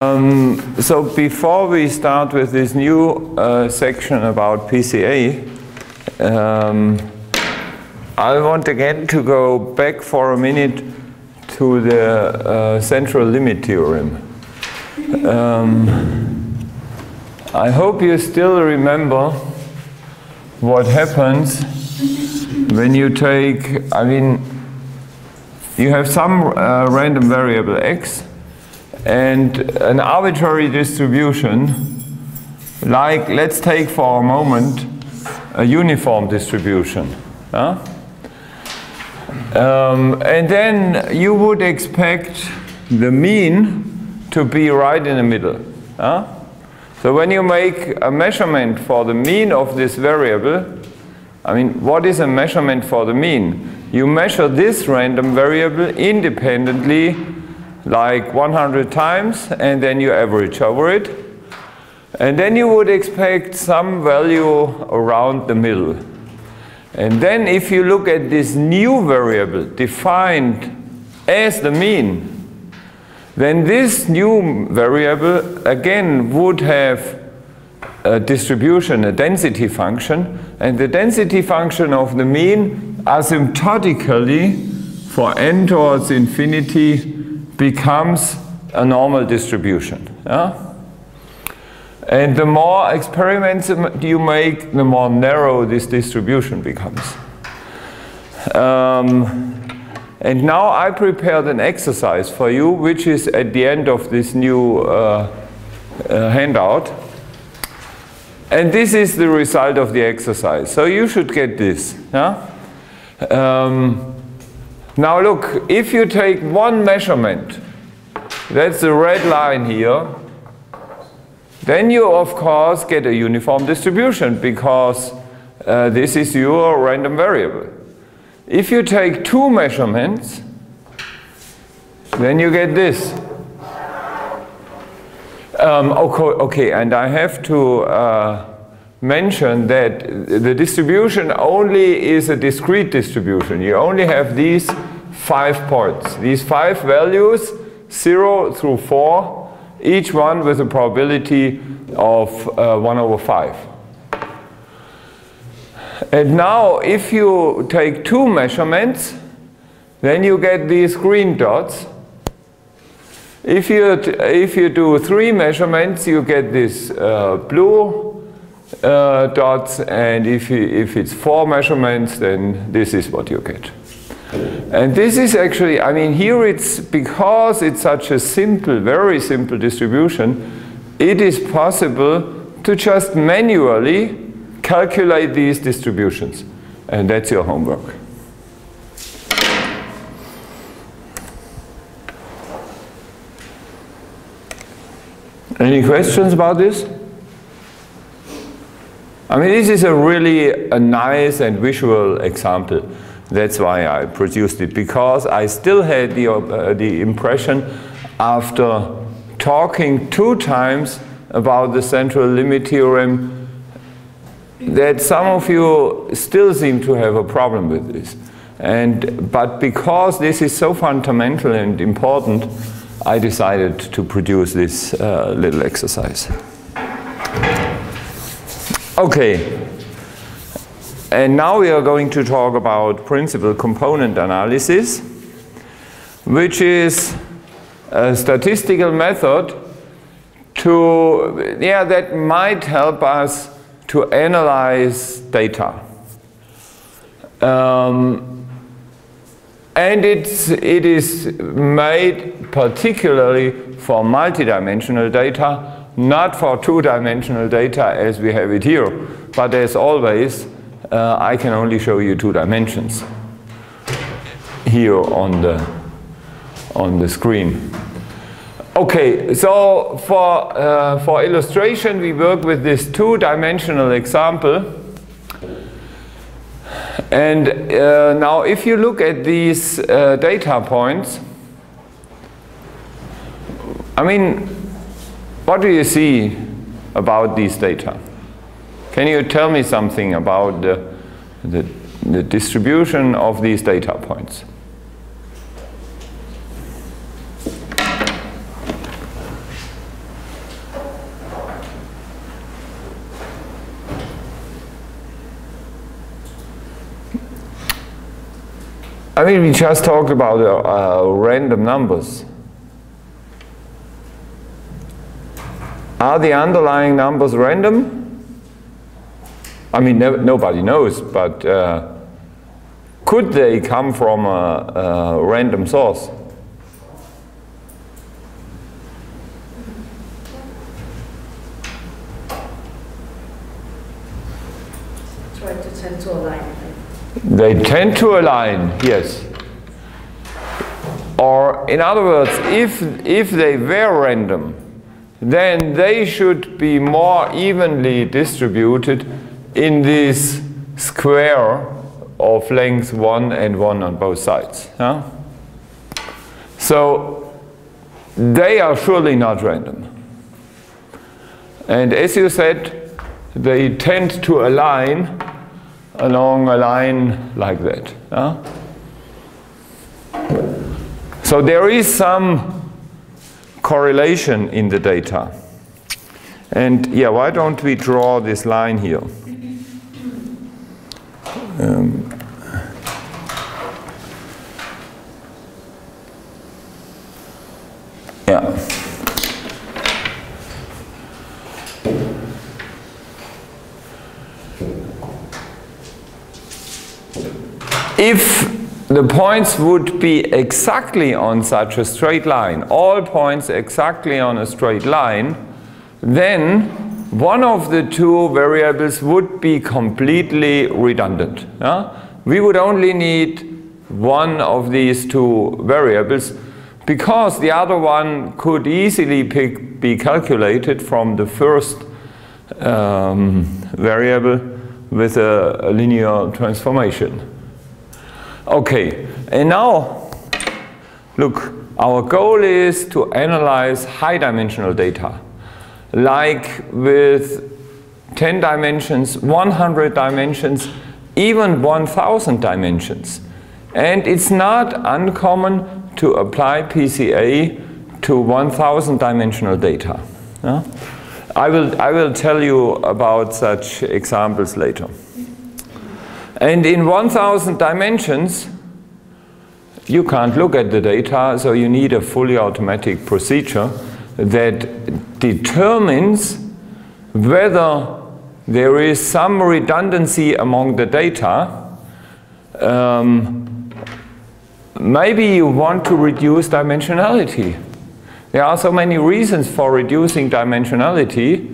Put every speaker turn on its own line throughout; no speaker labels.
Um, so before we start with this new uh, section about PCA, um, I want again to go back for a minute to the uh, central limit theorem. Um, I hope you still remember what happens when you take, I mean, you have some uh, random variable x and an arbitrary distribution, like let's take for a moment a uniform distribution. Huh? Um, and then you would expect the mean to be right in the middle. Huh? So when you make a measurement for the mean of this variable, I mean, what is a measurement for the mean? You measure this random variable independently like 100 times and then you average over it. And then you would expect some value around the middle. And then if you look at this new variable defined as the mean, then this new variable again would have a distribution, a density function, and the density function of the mean asymptotically for n towards infinity becomes a normal distribution. Yeah? And the more experiments you make, the more narrow this distribution becomes. Um, and now I prepared an exercise for you, which is at the end of this new uh, uh, handout. And this is the result of the exercise. So you should get this. Yeah? Um, now look, if you take one measurement, that's the red line here, then you of course get a uniform distribution because uh, this is your random variable. If you take two measurements, then you get this. Um, okay, okay, and I have to uh, mention that the distribution only is a discrete distribution. You only have these five points. These five values, 0 through 4, each one with a probability of uh, 1 over 5. And now if you take two measurements, then you get these green dots. If you, if you do three measurements, you get this uh, blue uh, dots, and if, if it's four measurements, then this is what you get. And this is actually, I mean, here it's because it's such a simple, very simple distribution, it is possible to just manually calculate these distributions. And that's your homework. Any questions about this? I mean, this is a really a nice and visual example. That's why I produced it, because I still had the, uh, the impression after talking two times about the central limit theorem that some of you still seem to have a problem with this. And, but because this is so fundamental and important, I decided to produce this uh, little exercise. Okay, and now we are going to talk about principal component analysis, which is a statistical method to, yeah, that might help us to analyze data. Um, and it's, it is made particularly for multidimensional data, not for two-dimensional data as we have it here. But as always, uh, I can only show you two dimensions here on the, on the screen. Okay, so for, uh, for illustration, we work with this two-dimensional example. And uh, now if you look at these uh, data points, I mean, what do you see about these data? Can you tell me something about the, the, the distribution of these data points? I mean, we just talked about uh, uh, random numbers. Are the underlying numbers random? I mean, no, nobody knows, but uh, could they come from a, a random source?
Tend.
They tend to align, yes. Or in other words, if, if they were random, then they should be more evenly distributed in this square of length 1 and 1 on both sides. Huh? So they are surely not random. And as you said, they tend to align along a line like that. Huh? So there is some correlation in the data. And yeah, why don't we draw this line here? Um, yeah. If the points would be exactly on such a straight line, all points exactly on a straight line, then one of the two variables would be completely redundant. Yeah? We would only need one of these two variables because the other one could easily be calculated from the first um, variable with a, a linear transformation. Okay, and now, look, our goal is to analyze high dimensional data like with 10 dimensions, 100 dimensions, even 1000 dimensions. And it's not uncommon to apply PCA to 1000 dimensional data. I, will, I will tell you about such examples later. And in 1000 dimensions, you can't look at the data, so you need a fully automatic procedure that determines whether there is some redundancy among the data. Um, maybe you want to reduce dimensionality. There are so many reasons for reducing dimensionality.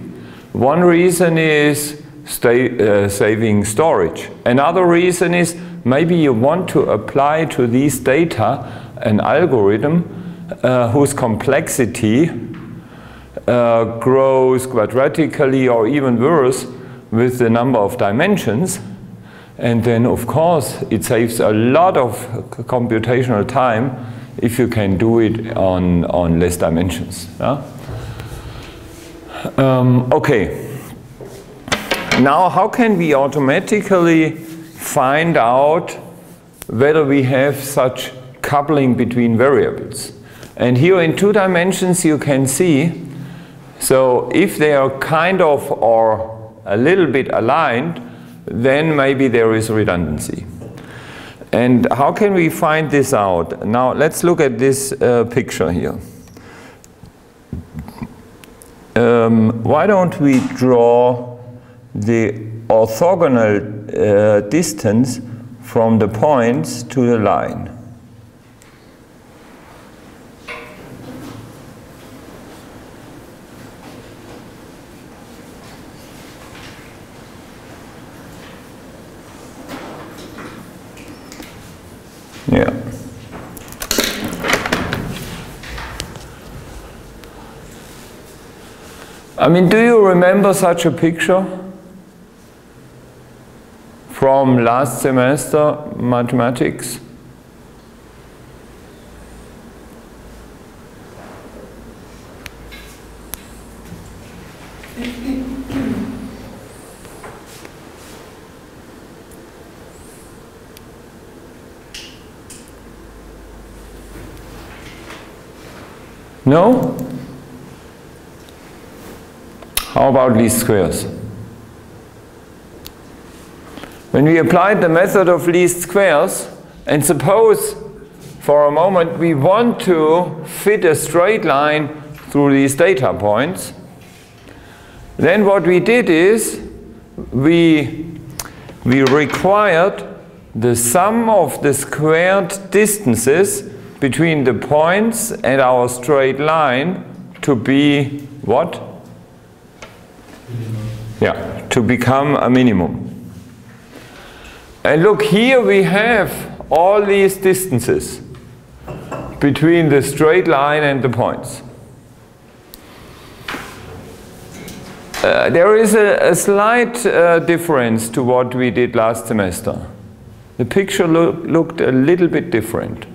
One reason is stay, uh, saving storage. Another reason is maybe you want to apply to these data an algorithm uh, whose complexity uh, grows quadratically or even worse with the number of dimensions. And then, of course, it saves a lot of computational time if you can do it on, on less dimensions. Yeah? Um, okay. Now, how can we automatically find out whether we have such coupling between variables? And here in two dimensions you can see, so if they are kind of or a little bit aligned, then maybe there is redundancy. And how can we find this out? Now let's look at this uh, picture here. Um, why don't we draw the orthogonal uh, distance from the points to the line. Yeah. I mean, do you remember such a picture? From last semester mathematics. No? How about least squares? When we applied the method of least squares, And suppose for a moment we want to fit a straight line through these data points. Then what we did is we, we required the sum of the squared distances between the points and our straight line to be what? Yeah, to become a minimum. And look, here we have all these distances between the straight line and the points. Uh, there is a, a slight uh, difference to what we did last semester. The picture lo looked a little bit different.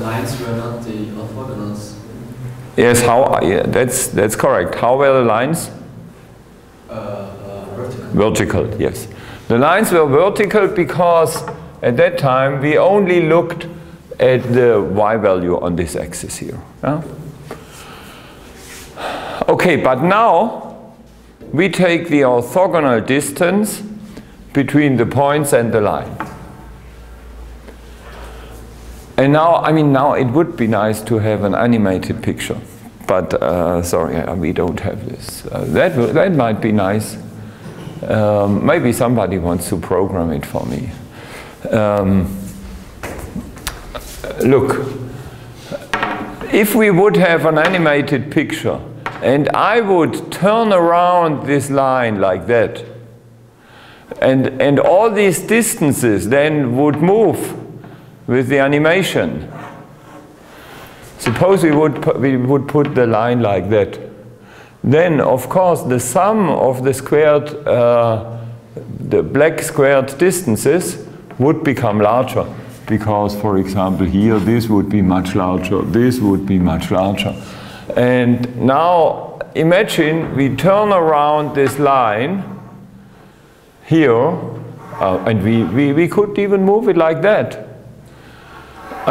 Lines were not the orthogonals.
Yes, how? Yeah, that's that's correct. How were the lines?
Uh, uh, vertical.
Vertical. Yes, the lines were vertical because at that time we only looked at the y value on this axis here. Yeah? Okay, but now we take the orthogonal distance between the points and the line. And now, I mean, now it would be nice to have an animated picture, but uh, sorry, uh, we don't have this. Uh, that, that might be nice. Um, maybe somebody wants to program it for me. Um, look, if we would have an animated picture and I would turn around this line like that, and, and all these distances then would move with the animation. Suppose we would, put, we would put the line like that. Then, of course, the sum of the squared, uh, the black squared distances would become larger. Because, for example, here this would be much larger, this would be much larger. And now imagine we turn around this line here, uh, and we, we, we could even move it like that.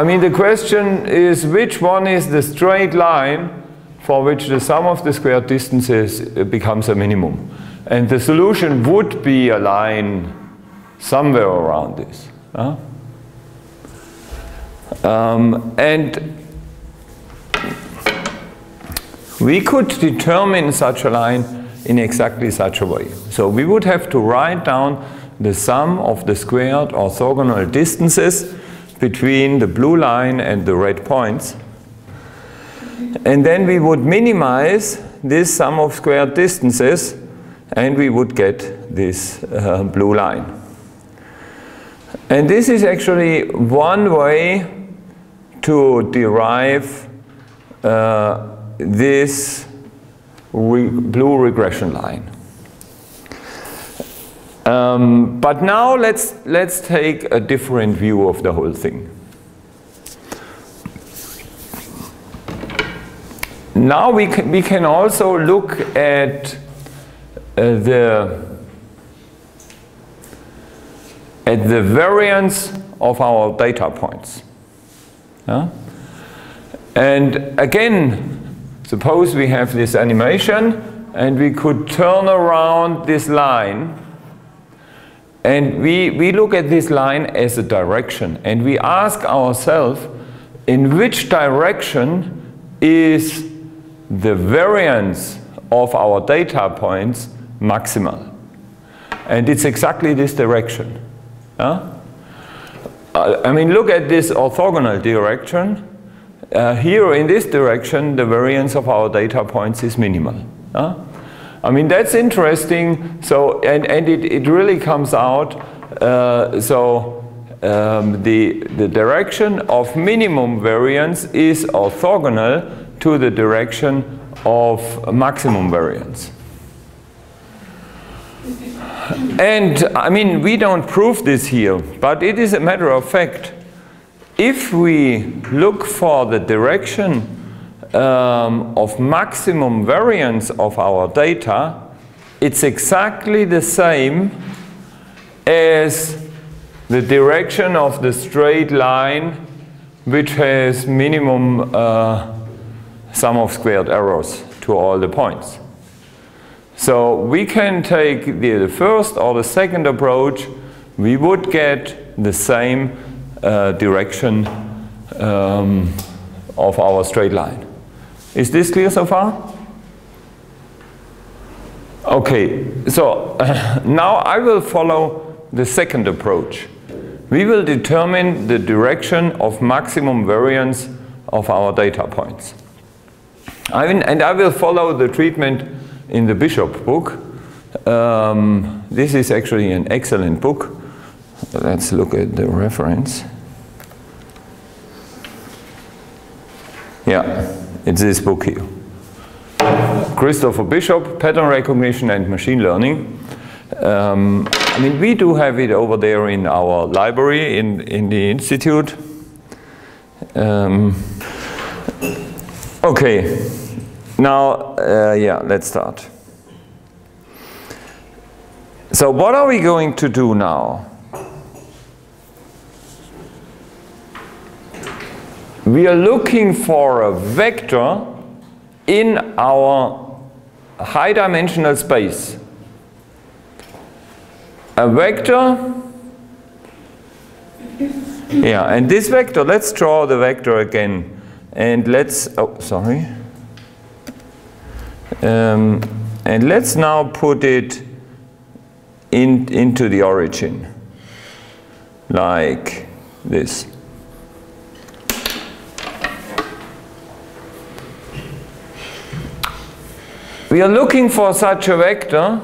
I mean, the question is which one is the straight line for which the sum of the squared distances becomes a minimum. And the solution would be a line somewhere around this. Huh? Um, and we could determine such a line in exactly such a way. So we would have to write down the sum of the squared orthogonal distances between the blue line and the red points. And then we would minimize this sum of squared distances and we would get this uh, blue line. And this is actually one way to derive uh, this re blue regression line. Um, but now let's, let's take a different view of the whole thing. Now we can, we can also look at uh, the at the variance of our data points. Yeah? And again, suppose we have this animation and we could turn around this line and we, we look at this line as a direction and we ask ourselves in which direction is the variance of our data points maximal. And it's exactly this direction. Huh? Uh, I mean, look at this orthogonal direction. Uh, here in this direction, the variance of our data points is minimal. Huh? I mean, that's interesting. So, and, and it, it really comes out. Uh, so, um, the, the direction of minimum variance is orthogonal to the direction of maximum variance. And I mean, we don't prove this here, but it is a matter of fact. If we look for the direction um, of maximum variance of our data, it's exactly the same as the direction of the straight line which has minimum uh, sum of squared errors to all the points. So we can take the, first or the second approach, we would get the same uh, direction um, of our straight line. Is this clear so far? Okay, so now I will follow the second approach. We will determine the direction of maximum variance of our data points. I mean, and I will follow the treatment in the Bishop book. Um, this is actually an excellent book. Let's look at the reference. Yeah, it's this book here. Christopher Bishop, Pattern Recognition and Machine Learning. Um, I mean, we do have it over there in our library in, in the institute. Um, okay, now, uh, yeah, let's start. So what are we going to do now? We are looking for a vector in our high dimensional space. A vector, yeah, and this vector, let's draw the vector again. And let's, oh, sorry. Um, and let's now put it in, into the origin, like this. We are looking for such a vector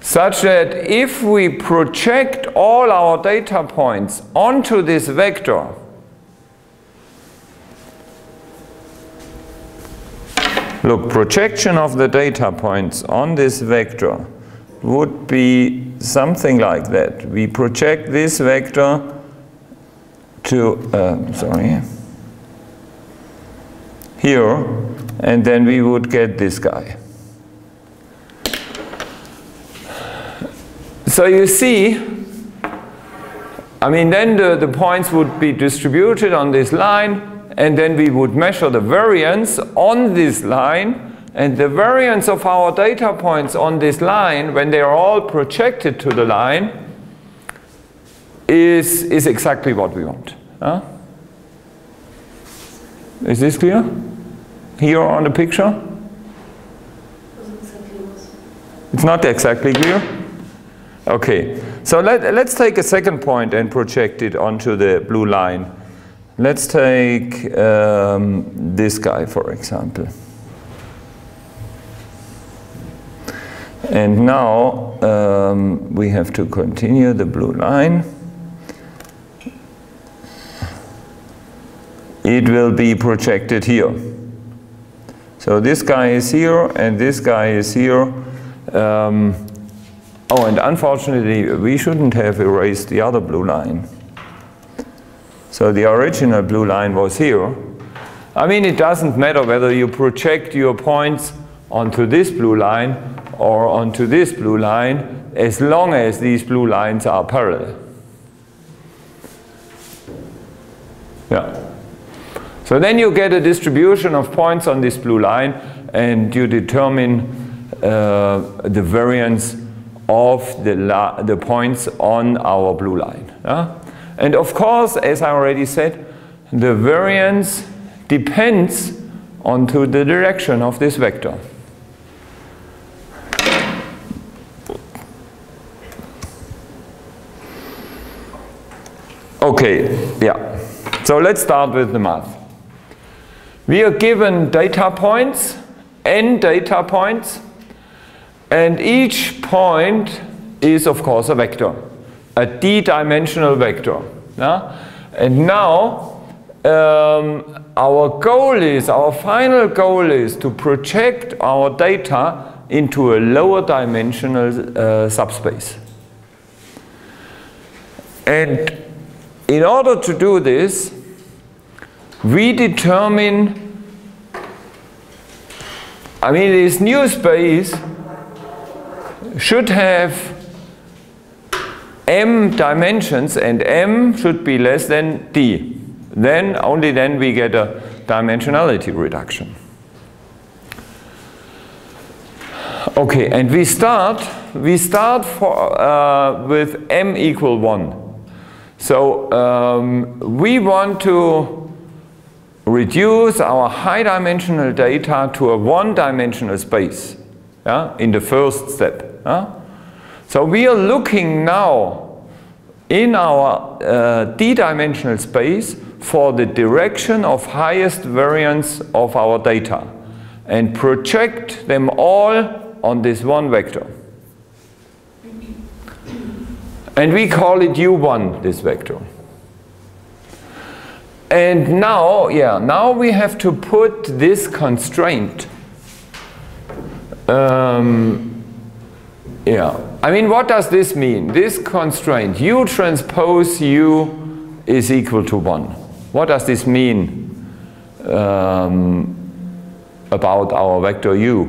such that if we project all our data points onto this vector, look, projection of the data points on this vector would be something like that. We project this vector to, uh, sorry, here, and then we would get this guy. So you see, I mean, then the, the points would be distributed on this line, and then we would measure the variance on this line, and the variance of our data points on this line, when they are all projected to the line, is, is exactly what we want. Huh? Is this clear? Here on the picture? It's not exactly clear? Okay, so let, let's take a second point and project it onto the blue line. Let's take um, this guy, for example. And now um, we have to continue the blue line. It will be projected here. So this guy is here and this guy is here. Um, Oh, and unfortunately, we shouldn't have erased the other blue line. So the original blue line was here. I mean, it doesn't matter whether you project your points onto this blue line or onto this blue line, as long as these blue lines are parallel. Yeah. So then you get a distribution of points on this blue line and you determine uh, the variance of the, the points on our blue line. Yeah? And of course, as I already said, the variance depends onto the direction of this vector. Okay, yeah. So let's start with the math. We are given data points, n data points, and each point is, of course, a vector, a d-dimensional vector. Yeah? And now, um, our goal is, our final goal is to project our data into a lower dimensional uh, subspace. And in order to do this, we determine, I mean, this new space should have m dimensions and m should be less than d. Then, only then we get a dimensionality reduction. Okay, and we start, we start for, uh, with m equal 1. So um, we want to reduce our high dimensional data to a one dimensional space yeah, in the first step. Yeah? So we are looking now in our uh, d-dimensional space for the direction of highest variance of our data and project them all on this one vector. And we call it u1, this vector. And now, yeah, now we have to put this constraint. Um, yeah, I mean, what does this mean? This constraint, u transpose u is equal to 1. What does this mean um, about our vector u?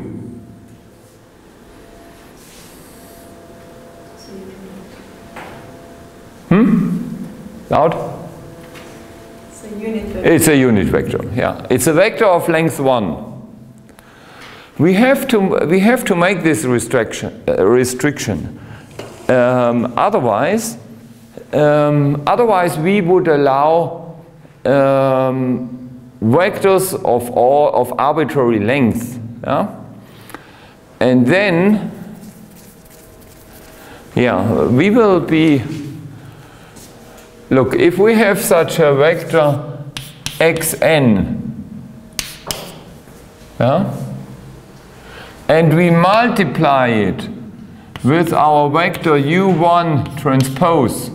Hmm? Loud?
It's a unit vector.
It's a unit vector, yeah. It's a vector of length 1. We have to, we have to make this restriction. Uh, restriction. Um, otherwise, um, otherwise we would allow um, vectors of all of arbitrary length. Yeah? And then, yeah, we will be Look, if we have such a vector xn, yeah, and we multiply it with our vector u1 transpose,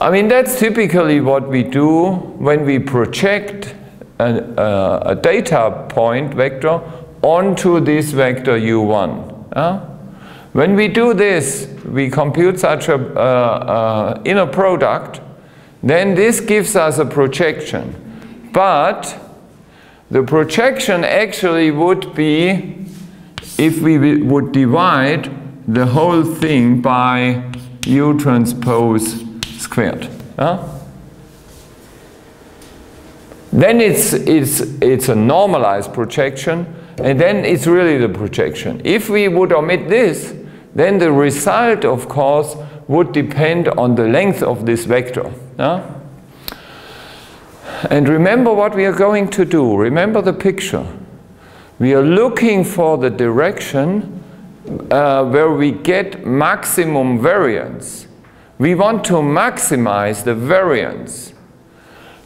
I mean, that's typically what we do when we project a, a, a data point vector onto this vector u1. Yeah? When we do this, we compute such a uh, uh, inner product, then this gives us a projection. But the projection actually would be if we would divide the whole thing by u transpose squared. Huh? Then it's, it's, it's a normalized projection, and then it's really the projection. If we would omit this, then the result, of course, would depend on the length of this vector. Yeah? And remember what we are going to do. Remember the picture. We are looking for the direction uh, where we get maximum variance. We want to maximize the variance.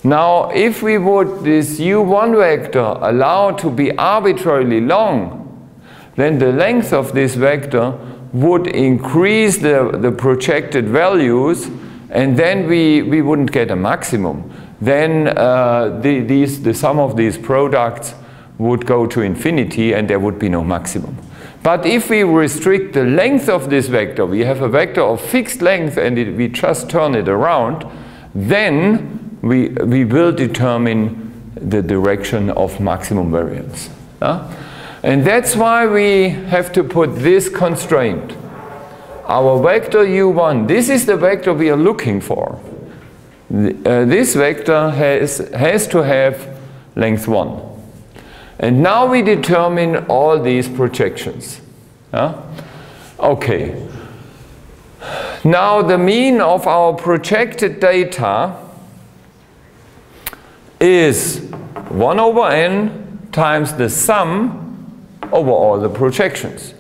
Now, if we would this u1 vector allow to be arbitrarily long, then the length of this vector would increase the, the projected values and then we, we wouldn't get a maximum. Then uh, the, these, the sum of these products would go to infinity and there would be no maximum. But if we restrict the length of this vector, we have a vector of fixed length and it, we just turn it around, then we, we will determine the direction of maximum variance. And that's why we have to put this constraint. Our vector u1, this is the vector we are looking for. Uh, this vector has, has to have length 1. And now we determine all these projections. Okay. Now the mean of our projected data is 1 over n times the sum over all the projections,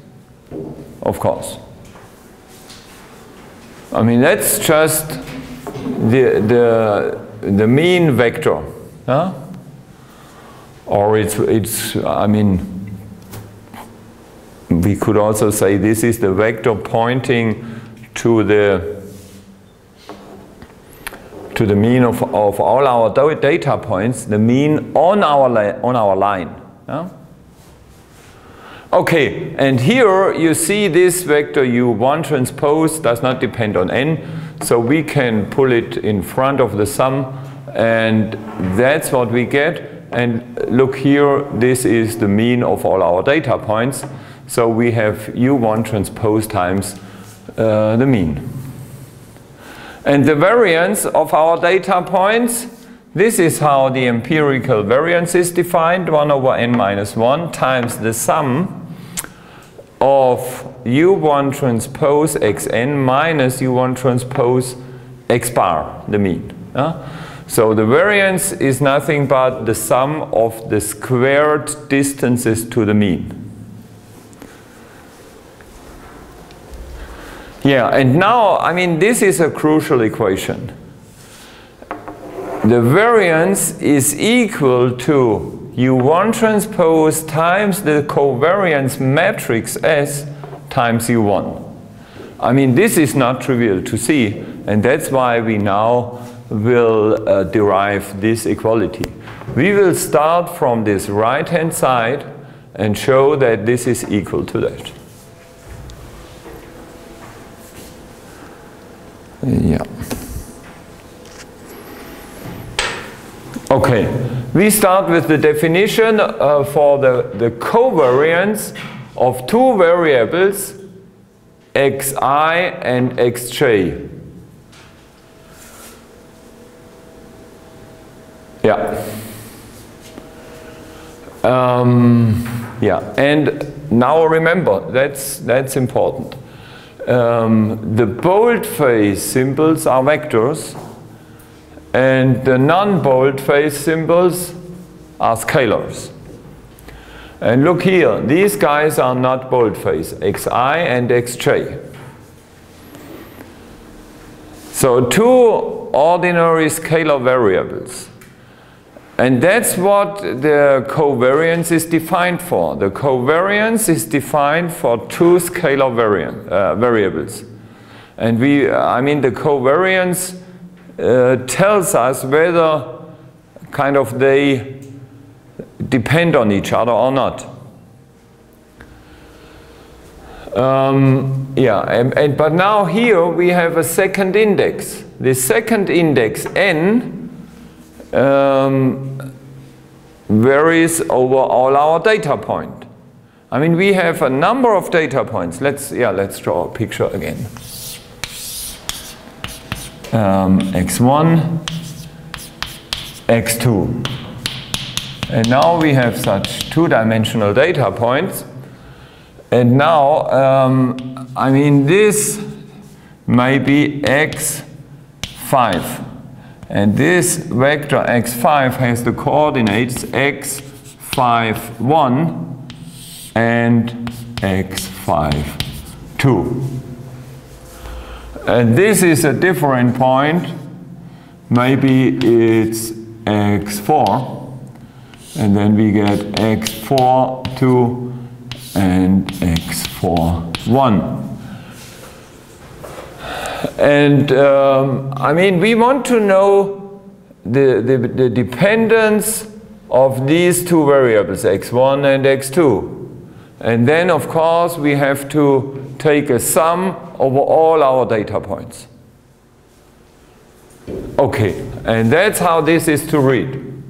of course. I mean, that's just the, the, the mean vector. Huh? Or it's, it's, I mean, we could also say this is the vector pointing to the to the mean of, of all our data points, the mean on our, on our line. Yeah? Okay, and here you see this vector u1 transpose does not depend on n, so we can pull it in front of the sum, and that's what we get. And look here, this is the mean of all our data points. So we have u1 transpose times uh, the mean. And the variance of our data points, this is how the empirical variance is defined, 1 over n minus 1 times the sum of u1 transpose xn minus u1 transpose x bar, the mean. Uh? So the variance is nothing but the sum of the squared distances to the mean. Yeah, and now, I mean, this is a crucial equation. The variance is equal to U1 transpose times the covariance matrix S times U1. I mean, this is not trivial to see, and that's why we now will uh, derive this equality. We will start from this right-hand side and show that this is equal to that. Yeah. Okay, we start with the definition uh, for the, the covariance of two variables xi and xj. Yeah. Um, yeah, and now remember, that's, that's important um, the boldface symbols are vectors and the non-boldface symbols are scalars. And look here, these guys are not boldface, xi and xj. So two ordinary scalar variables. And that's what the covariance is defined for. The covariance is defined for two scalar variant, uh, variables. And we, I mean, the covariance uh, tells us whether kind of they depend on each other or not. Um, yeah, and, and, but now here we have a second index. The second index, n, um, varies over all our data point. I mean, we have a number of data points. Let's, yeah, let's draw a picture again. Um, x1, x2. And now we have such two-dimensional data points. And now, um, I mean, this may be x5. And this vector x5 has the coordinates x5, 1 and x5, 2. And this is a different point. Maybe it's x4. And then we get x4, 2 and x4, 1. And um, I mean, we want to know the, the, the, dependence of these two variables, x1 and x2. And then, of course, we have to take a sum over all our data points. Okay, and that's how this is to read.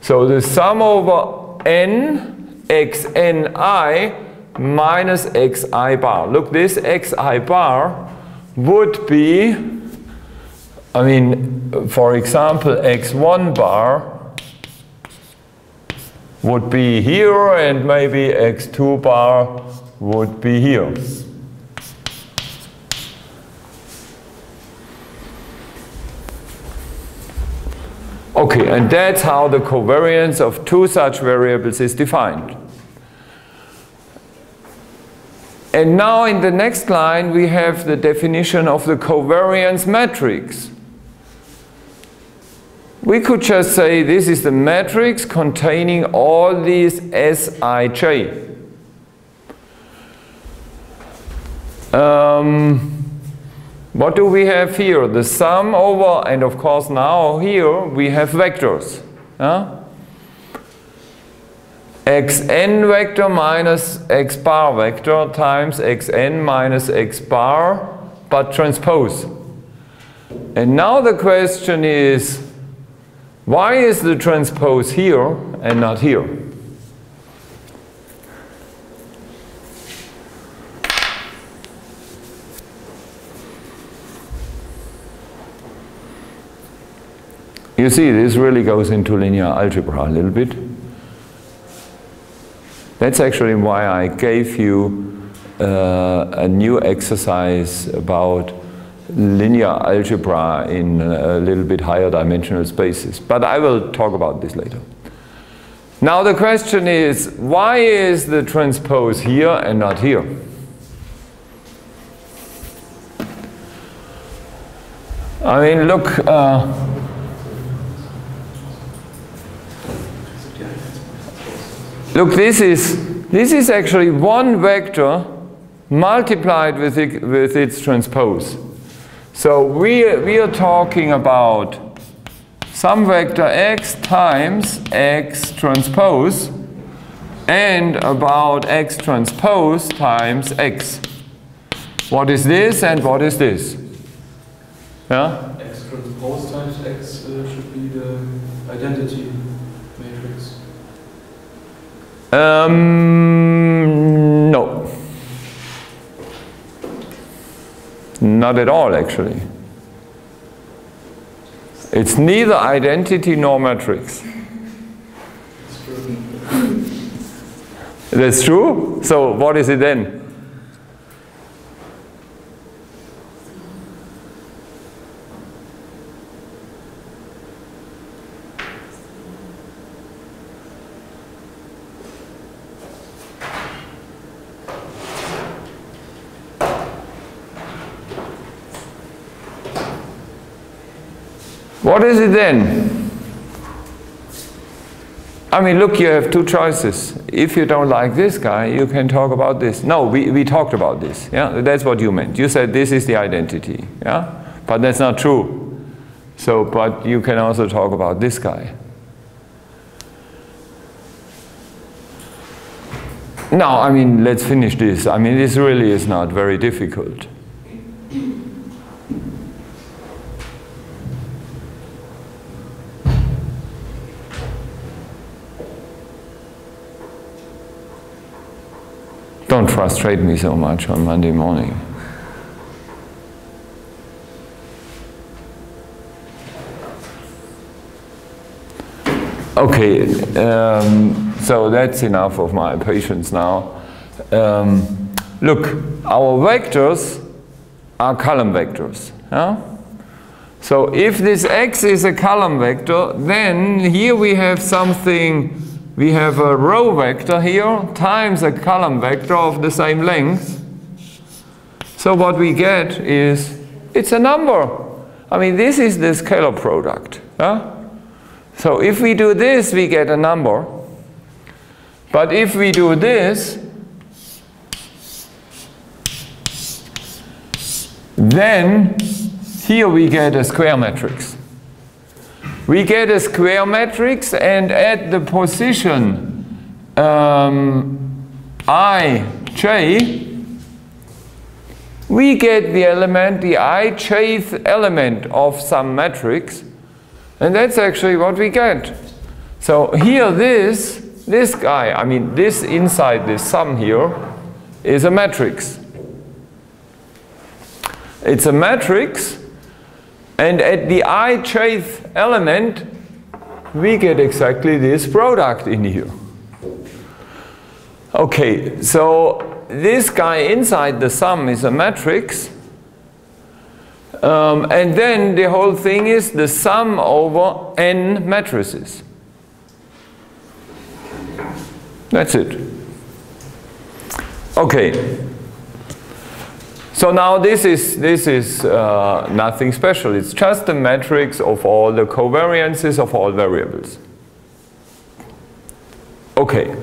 So the sum over n xni minus xi bar. Look, this xi bar would be, I mean, for example, x1 bar would be here and maybe x2 bar would be here. Okay, and that's how the covariance of two such variables is defined. And now in the next line we have the definition of the covariance matrix. We could just say this is the matrix containing all these Sij. Um, what do we have here? The sum over, and of course now here we have vectors. Xn vector minus x bar vector times xn minus x bar, but transpose. And now the question is, why is the transpose here and not here? You see, this really goes into linear algebra a little bit. That's actually why I gave you uh, a new exercise about linear algebra in a little bit higher dimensional spaces. But I will talk about this later. Now the question is, why is the transpose here and not here? I mean, look, uh, look, this is, this is actually one vector multiplied with, it, with its transpose. So we, we are talking about some vector x times x transpose and about x transpose times x. What is this and what is this? Yeah?
X transpose times X uh, should be the identity.
Um, no. Not at all, actually. It's neither identity nor matrix. That's true? So what is it then? What is it then? I mean, look, you have two choices. If you don't like this guy, you can talk about this. No, we, we talked about this. Yeah, that's what you meant. You said this is the identity. Yeah, but that's not true. So, but you can also talk about this guy. Now, I mean, let's finish this. I mean, this really is not very difficult. Don't frustrate me so much on Monday morning. Okay, um, so that's enough of my patience now. Um, look, our vectors are column vectors. Yeah? So if this x is a column vector, then here we have something, we have a row vector here times a column vector of the same length. So what we get is, it's a number. I mean, this is the scalar product. Yeah? So if we do this, we get a number. But if we do this, then here we get a square matrix. We get a square matrix and at the position um, i, j, we get the element, the i jth element of some matrix and that's actually what we get. So here this, this guy, I mean this inside this sum here is a matrix. It's a matrix and at the i-jth element we get exactly this product in here. Okay, so this guy inside the sum is a matrix um, and then the whole thing is the sum over n matrices. That's it. Okay. So now this is, this is uh, nothing special. It's just a matrix of all the covariances of all variables. Okay.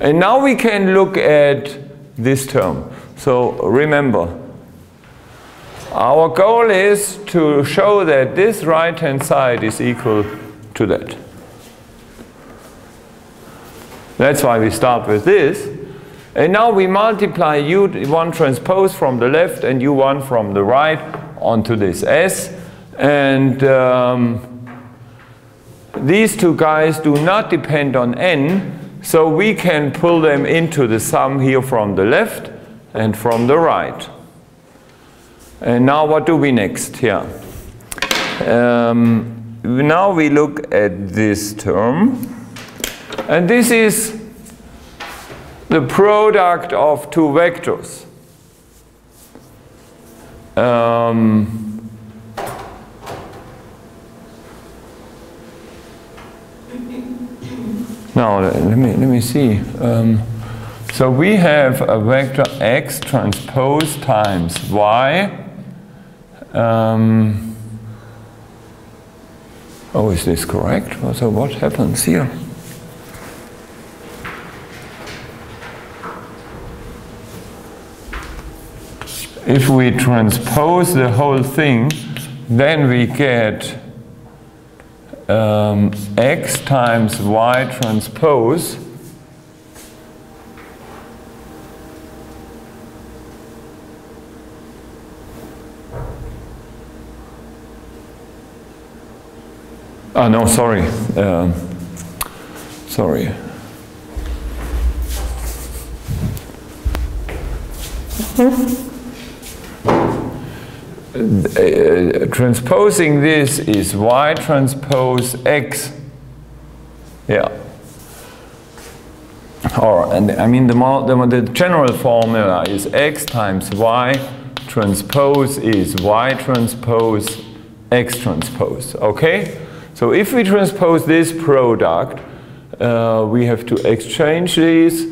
And now we can look at this term. So remember, our goal is to show that this right-hand side is equal to that. That's why we start with this. And now we multiply U1 transpose from the left and U1 from the right onto this S. And um, these two guys do not depend on N, so we can pull them into the sum here from the left and from the right. And now what do we next here? Um, now we look at this term. And this is the product of two vectors. Um, now let me let me see. Um, so we have a vector x transpose times y. Um, oh, is this correct? So what happens here? If we transpose the whole thing, then we get um, x times y transpose Oh, no, sorry. Um, sorry. Uh, transposing this is y transpose x. Yeah. Or, and I mean, the, the, the general formula is x times y transpose is y transpose x transpose. Okay? So if we transpose this product, uh, we have to exchange these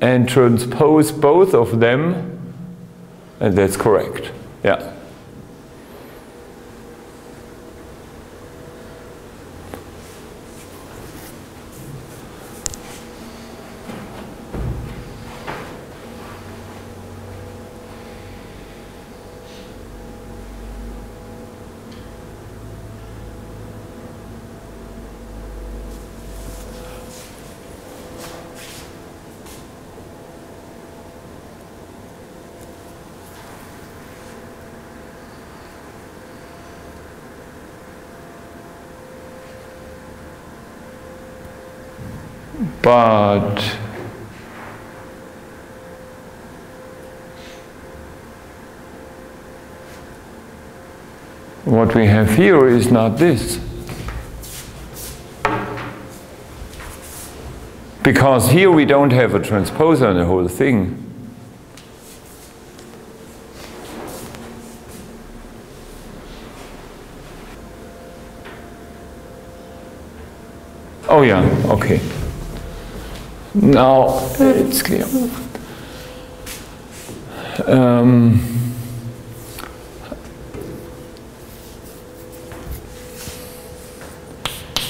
and transpose both of them, and that's correct. Yeah. But what we have here is not this. Because here we don't have a transposer in the whole thing. Oh yeah, okay. Now it's clear. Um,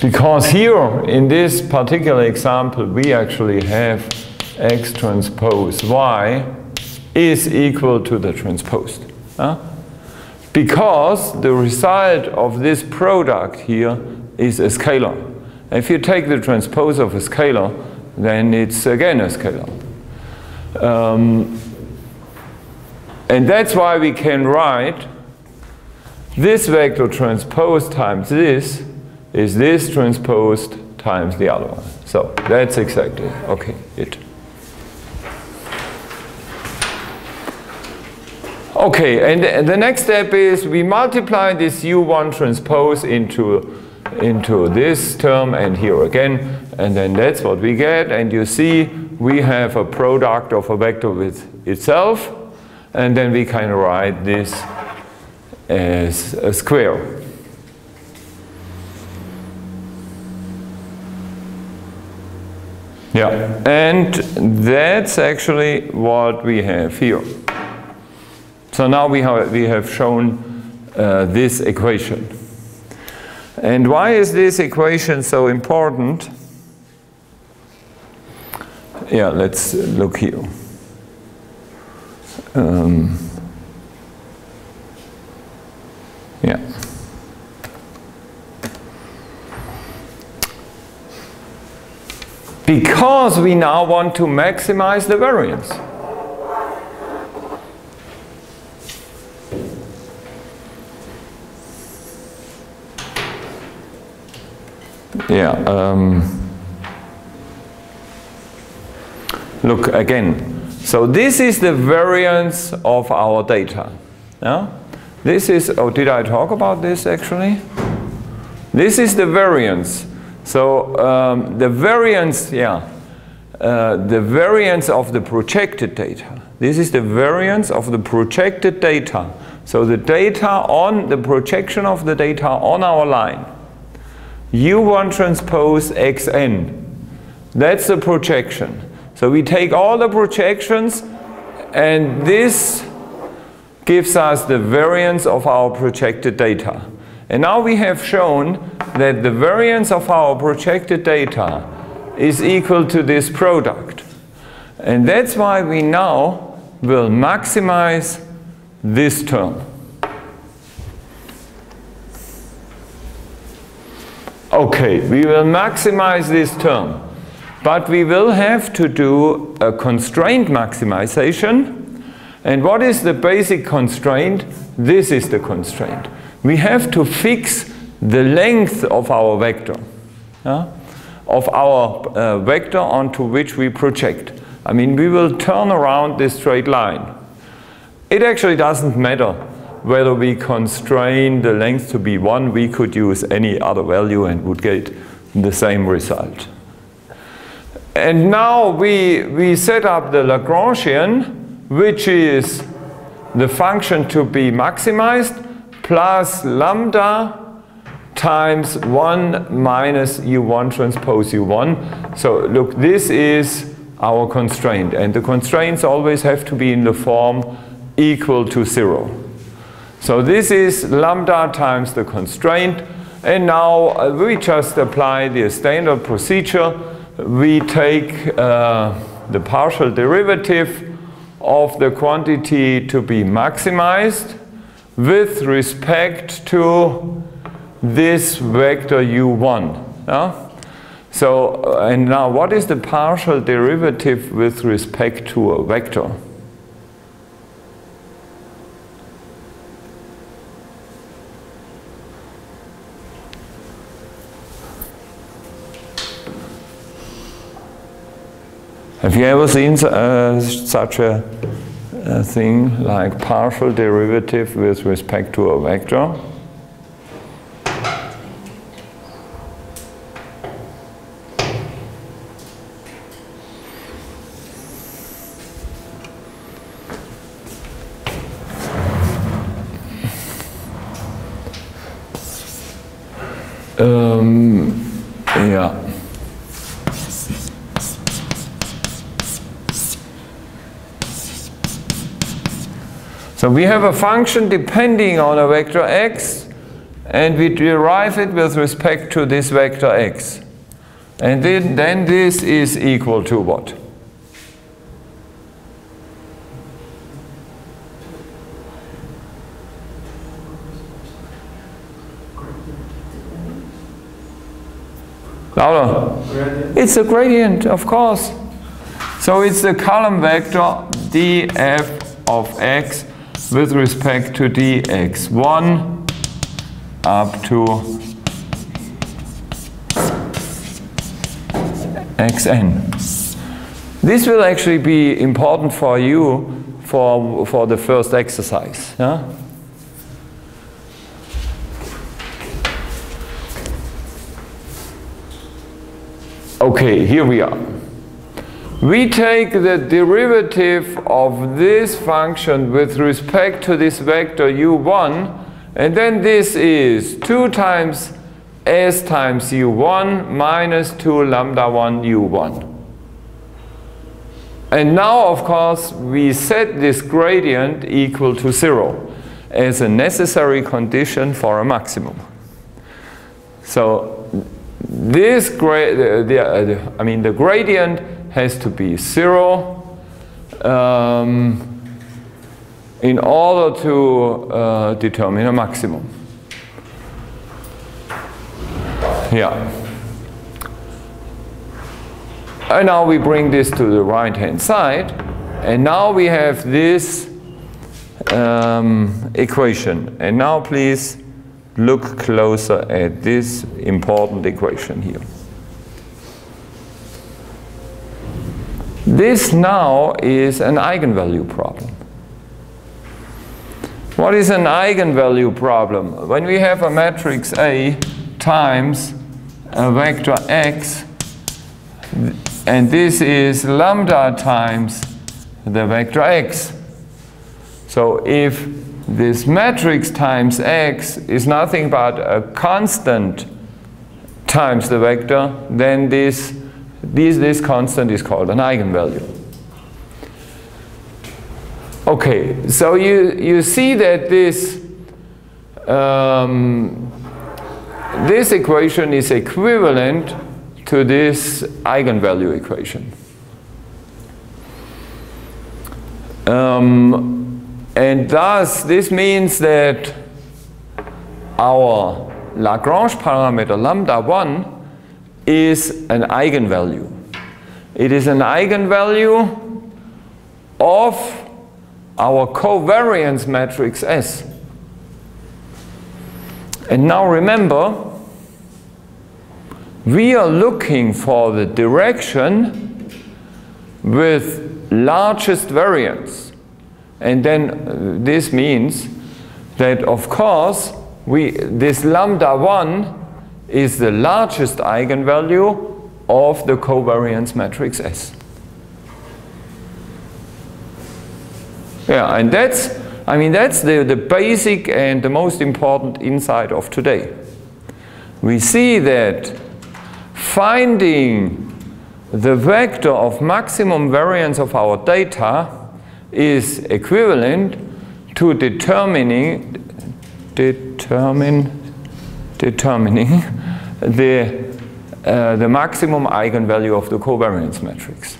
because here in this particular example we actually have x transpose y is equal to the transposed. Huh? Because the result of this product here is a scalar. If you take the transpose of a scalar, then it's again a scalar. Um, and that's why we can write this vector transpose times this is this transposed times the other one. So that's exactly, okay, it. Okay, and the next step is we multiply this U1 transpose into, into this term and here again, and then that's what we get. And you see we have a product of a vector with itself, and then we can write this as a square. Yeah, and that's actually what we have here. So now we have, we have shown uh, this equation. And why is this equation so important? Yeah, let's look here. Um, yeah. Because we now want to maximize the variance. Yeah. Um, Look again. So this is the variance of our data. Yeah? This is, oh, did I talk about this actually? This is the variance. So um, the variance, yeah, uh, the variance of the projected data. This is the variance of the projected data. So the data on, the projection of the data on our line. U1 transpose xn. That's the projection. So we take all the projections and this gives us the variance of our projected data. And now we have shown that the variance of our projected data is equal to this product. And that's why we now will maximize this term. Okay, we will maximize this term, but we will have to do a constraint maximization. And what is the basic constraint? This is the constraint. We have to fix the length of our vector, of our uh, vector onto which we project. I mean, we will turn around this straight line. It actually doesn't matter whether we constrain the length to be 1, we could use any other value and would get the same result. And now we, we set up the Lagrangian, which is the function to be maximized, plus lambda times 1 minus u1 transpose u1. So look, this is our constraint. And the constraints always have to be in the form equal to 0. So this is lambda times the constraint. And now uh, we just apply the standard procedure. We take uh, the partial derivative of the quantity to be maximized with respect to this vector u1. Yeah? So, uh, and now what is the partial derivative with respect to a vector? Have you ever seen uh, such a, a, thing like partial derivative with respect to a vector? Um, yeah. So we have a function depending on a vector x and we derive it with respect to this vector x. And then, then this is equal to what? Louder. It's a gradient, of course. So it's the column vector df of x with respect to dx1 up to xn. This will actually be important for you for, for the first exercise. Yeah? Okay, here we are we take the derivative of this function with respect to this vector u1 and then this is 2 times s times u1 minus 2 lambda 1 u1. And now, of course, we set this gradient equal to 0 as a necessary condition for a maximum. So this, gra the, uh, I mean, the gradient has to be zero um, in order to uh, determine a maximum. Yeah. And now we bring this to the right hand side and now we have this um, equation. And now please look closer at this important equation here. This now is an eigenvalue problem. What is an eigenvalue problem? When we have a matrix A times a vector x and this is lambda times the vector x. So if this matrix times x is nothing but a constant times the vector, then this, this, this constant is called an eigenvalue. Okay, so you, you see that this, um, this equation is equivalent to this eigenvalue equation. Um, and thus, this means that our Lagrange parameter lambda 1 is an eigenvalue. It is an eigenvalue of our covariance matrix S. And now remember, we are looking for the direction with largest variance. And then uh, this means that, of course, we, this lambda 1 is the largest eigenvalue of the covariance matrix S. Yeah, and that's, I mean, that's the, the basic and the most important insight of today. We see that finding the vector of maximum variance of our data is equivalent to determining determine determining the uh, the maximum eigenvalue of the covariance matrix.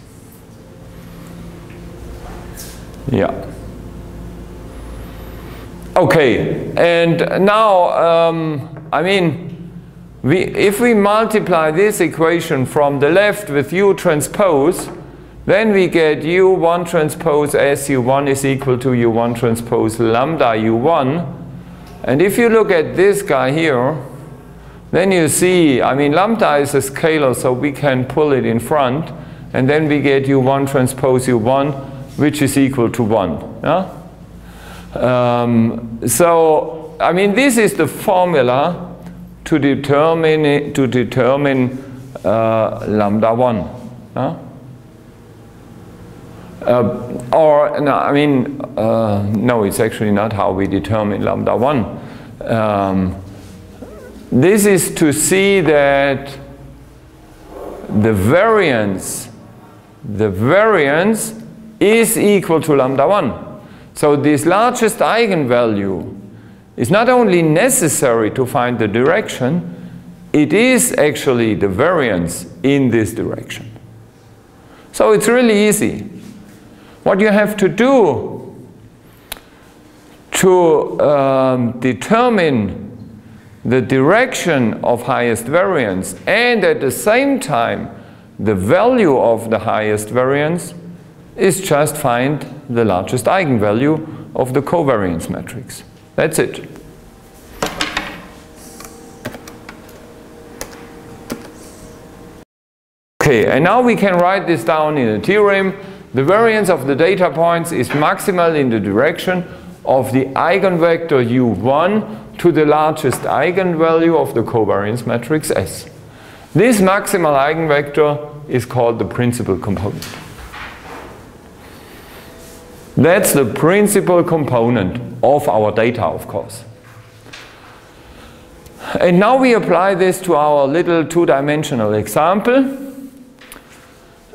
Yeah. Okay, and now um, I mean we, if we multiply this equation from the left with u transpose, then we get u1 transpose s u1 is equal to u1 transpose lambda u1. And if you look at this guy here, then you see, I mean, lambda is a scalar, so we can pull it in front. And then we get u1 transpose u1, which is equal to 1. Yeah? Um, so, I mean, this is the formula to determine to determine uh, lambda one. Huh? Uh, or no, I mean uh, no, it's actually not how we determine lambda one. Um, this is to see that the variance, the variance is equal to lambda 1. So this largest eigenvalue is not only necessary to find the direction, it is actually the variance in this direction. So it's really easy. What you have to do to um, determine the direction of highest variance and at the same time the value of the highest variance is just find the largest eigenvalue of the covariance matrix. That's it. Okay, and now we can write this down in a theorem. The variance of the data points is maximal in the direction of the eigenvector u1 to the largest eigenvalue of the covariance matrix S. This maximal eigenvector is called the principal component. That's the principal component of our data, of course. And now we apply this to our little two-dimensional example.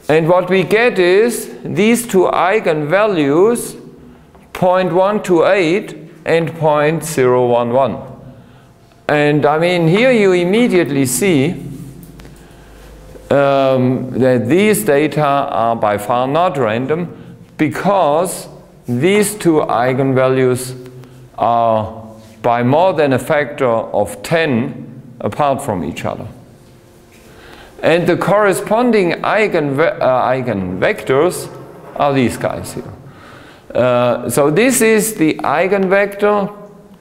And what we get is these two eigenvalues, 0.128 and 0.011. And I mean, here you immediately see um, that these data are by far not random because these two eigenvalues are by more than a factor of 10 apart from each other. And the corresponding eigen uh, eigenvectors are these guys here. Uh, so this is the eigenvector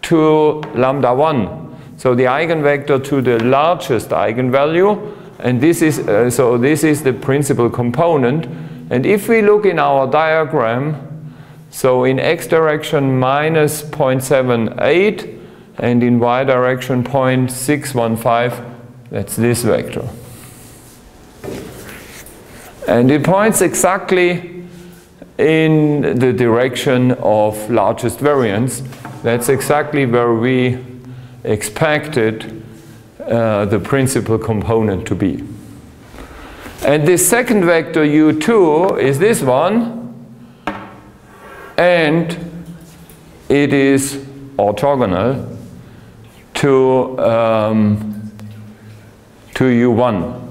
to lambda 1. So the eigenvector to the largest eigenvalue. And this is, uh, so this is the principal component. And if we look in our diagram, so in x direction minus 0.78 and in y direction 0.615, that's this vector. And it points exactly in the direction of largest variance. That's exactly where we expected uh, the principal component to be. And this second vector u2 is this one, and it is orthogonal to, um, to u1.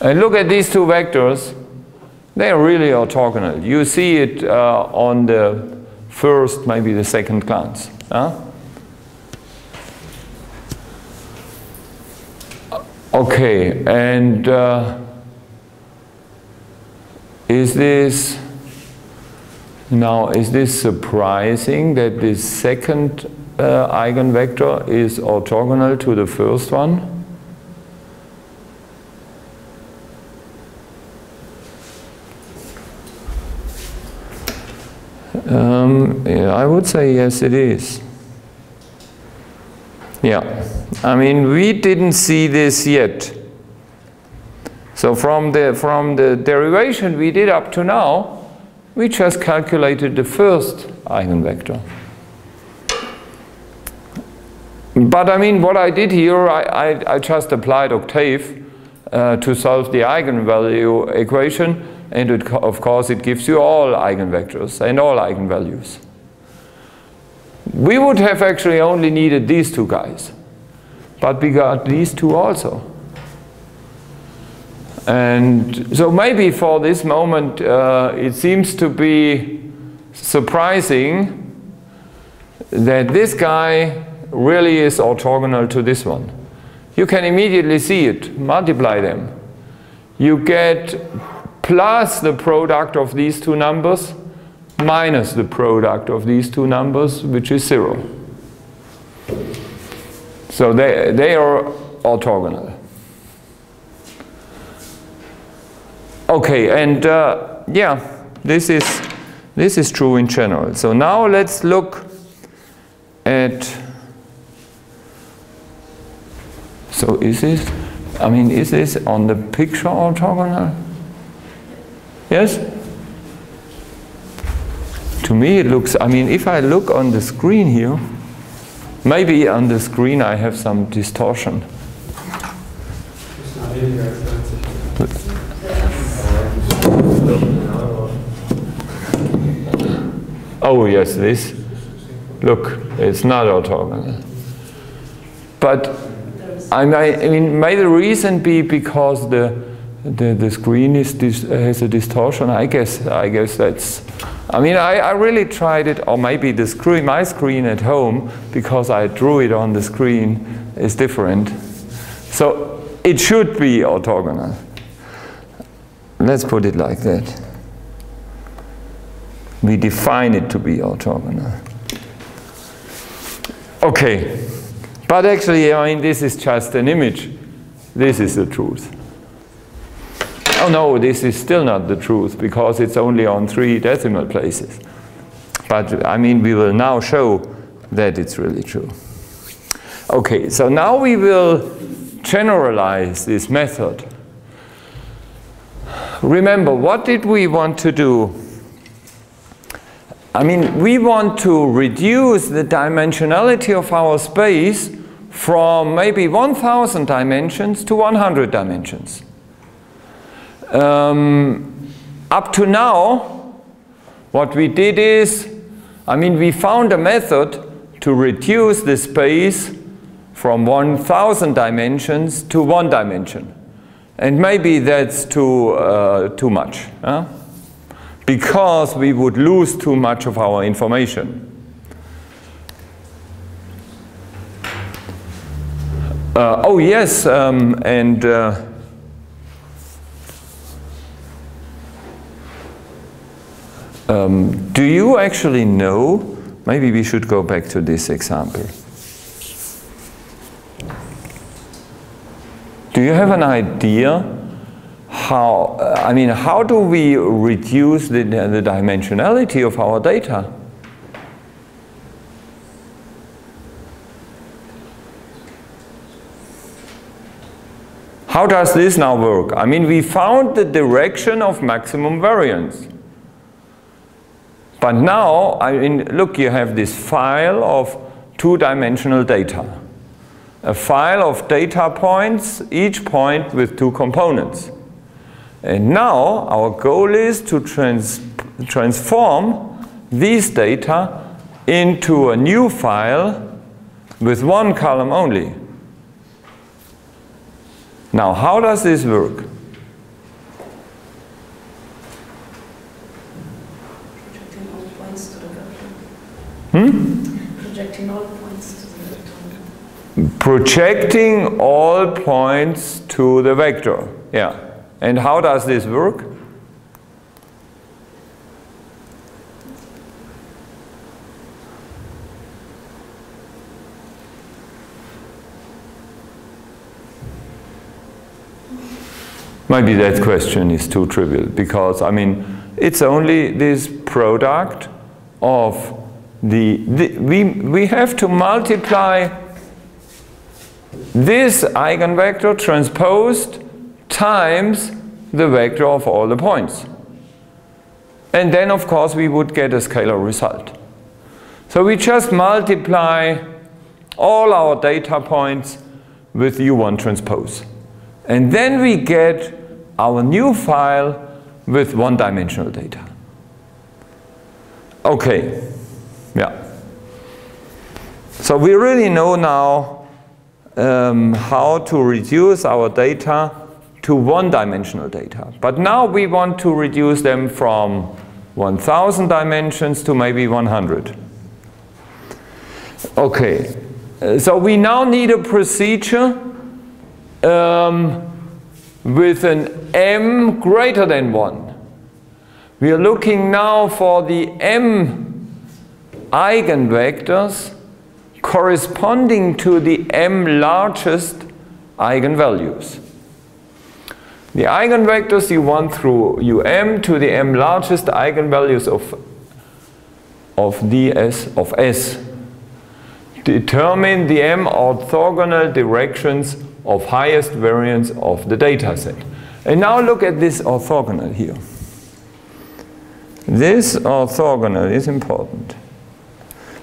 And look at these two vectors. They are really orthogonal. You see it uh, on the first, maybe the second glance. Huh? Okay, and uh, is this now is this surprising that this second uh, eigenvector is orthogonal to the first one? Um, I would say yes, it is. Yeah, I mean, we didn't see this yet. So from the, from the derivation we did up to now, we just calculated the first eigenvector. But I mean, what I did here, I, I, I just applied octave uh, to solve the eigenvalue equation, and it, of course it gives you all eigenvectors and all eigenvalues. We would have actually only needed these two guys, but we got these two also. And so maybe for this moment uh, it seems to be surprising that this guy really is orthogonal to this one. You can immediately see it, multiply them. You get plus the product of these two numbers minus the product of these two numbers, which is zero. So they, they are orthogonal. Okay, and uh, yeah, this is, this is true in general. So now let's look at, so is this, I mean, is this on the picture orthogonal? Yes? To me it looks, I mean, if I look on the screen here, maybe on the screen I have some distortion. Oh yes, this. Look, it's not orthogonal. But I mean, may the reason be because the the, the screen is uh, has a distortion? I guess I guess that's. I mean, I, I really tried it, or maybe the screen, my screen at home, because I drew it on the screen, is different. So it should be orthogonal. Let's put it like that we define it to be orthogonal. Okay, but actually, I mean, this is just an image. This is the truth. Oh no, this is still not the truth because it's only on three decimal places. But I mean, we will now show that it's really true. Okay, so now we will generalize this method. Remember, what did we want to do I mean, we want to reduce the dimensionality of our space from maybe 1000 dimensions to 100 dimensions. Um, up to now, what we did is, I mean, we found a method to reduce the space from 1000 dimensions to one dimension. And maybe that's too, uh, too much. Huh? because we would lose too much of our information. Uh, oh yes, um, and uh, Um, do you actually know? Maybe we should go back to this example. Do you have an idea how, I mean, how do we reduce the, the dimensionality of our data? How does this now work? I mean, we found the direction of maximum variance. But now, I mean, look, you have this file of two-dimensional data. A file of data points, each point with two components. And now our goal is to trans transform these data into a new file with one column only. Now, how does this work?
Projecting all points to the vector.
Hmm?
Projecting all points to the vector.
Projecting all points to the vector. Yeah. And how does this work? Maybe that question is too trivial because, I mean, it's only this product of the, the we, we have to multiply this eigenvector transposed times the vector of all the points. And then, of course, we would get a scalar result. So we just multiply all our data points with U1 transpose. And then we get our new file with one-dimensional data. Okay, yeah. So we really know now um, how to reduce our data to one-dimensional data. But now we want to reduce them from 1000 dimensions to maybe 100. Okay, so we now need a procedure um, with an m greater than 1. We are looking now for the m eigenvectors corresponding to the m largest eigenvalues. The eigenvectors u1 through um to the m largest eigenvalues of, of ds of s determine the m orthogonal directions of highest variance of the data set. And now look at this orthogonal here. This orthogonal is important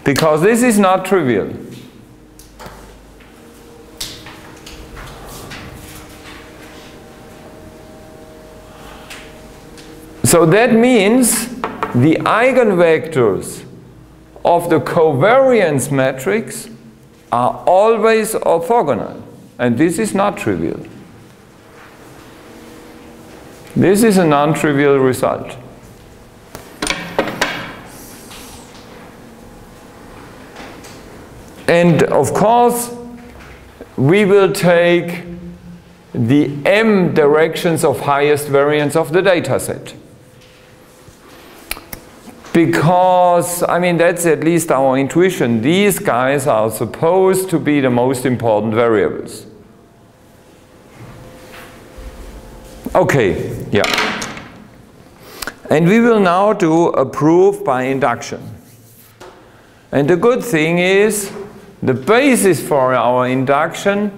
because this is not trivial. So that means the eigenvectors of the covariance matrix are always orthogonal. And this is not trivial. This is a non-trivial result. And of course, we will take the m directions of highest variance of the data set. Because, I mean, that's at least our intuition. These guys are supposed to be the most important variables. Okay, yeah. And we will now do a proof by induction. And the good thing is, the basis for our induction,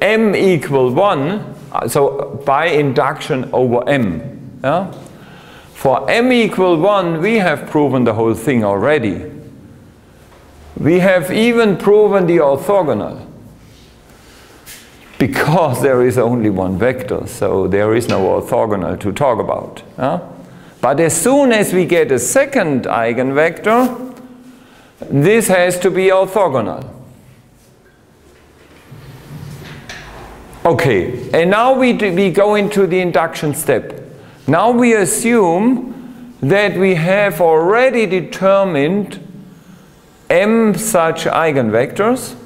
m equal 1, uh, so by induction over m. Yeah? For m equal 1, we have proven the whole thing already. We have even proven the orthogonal. Because there is only one vector, so there is no orthogonal to talk about. Huh? But as soon as we get a second eigenvector, this has to be orthogonal. Okay, and now we, do, we go into the induction step. Now we assume that we have already determined m such eigenvectors.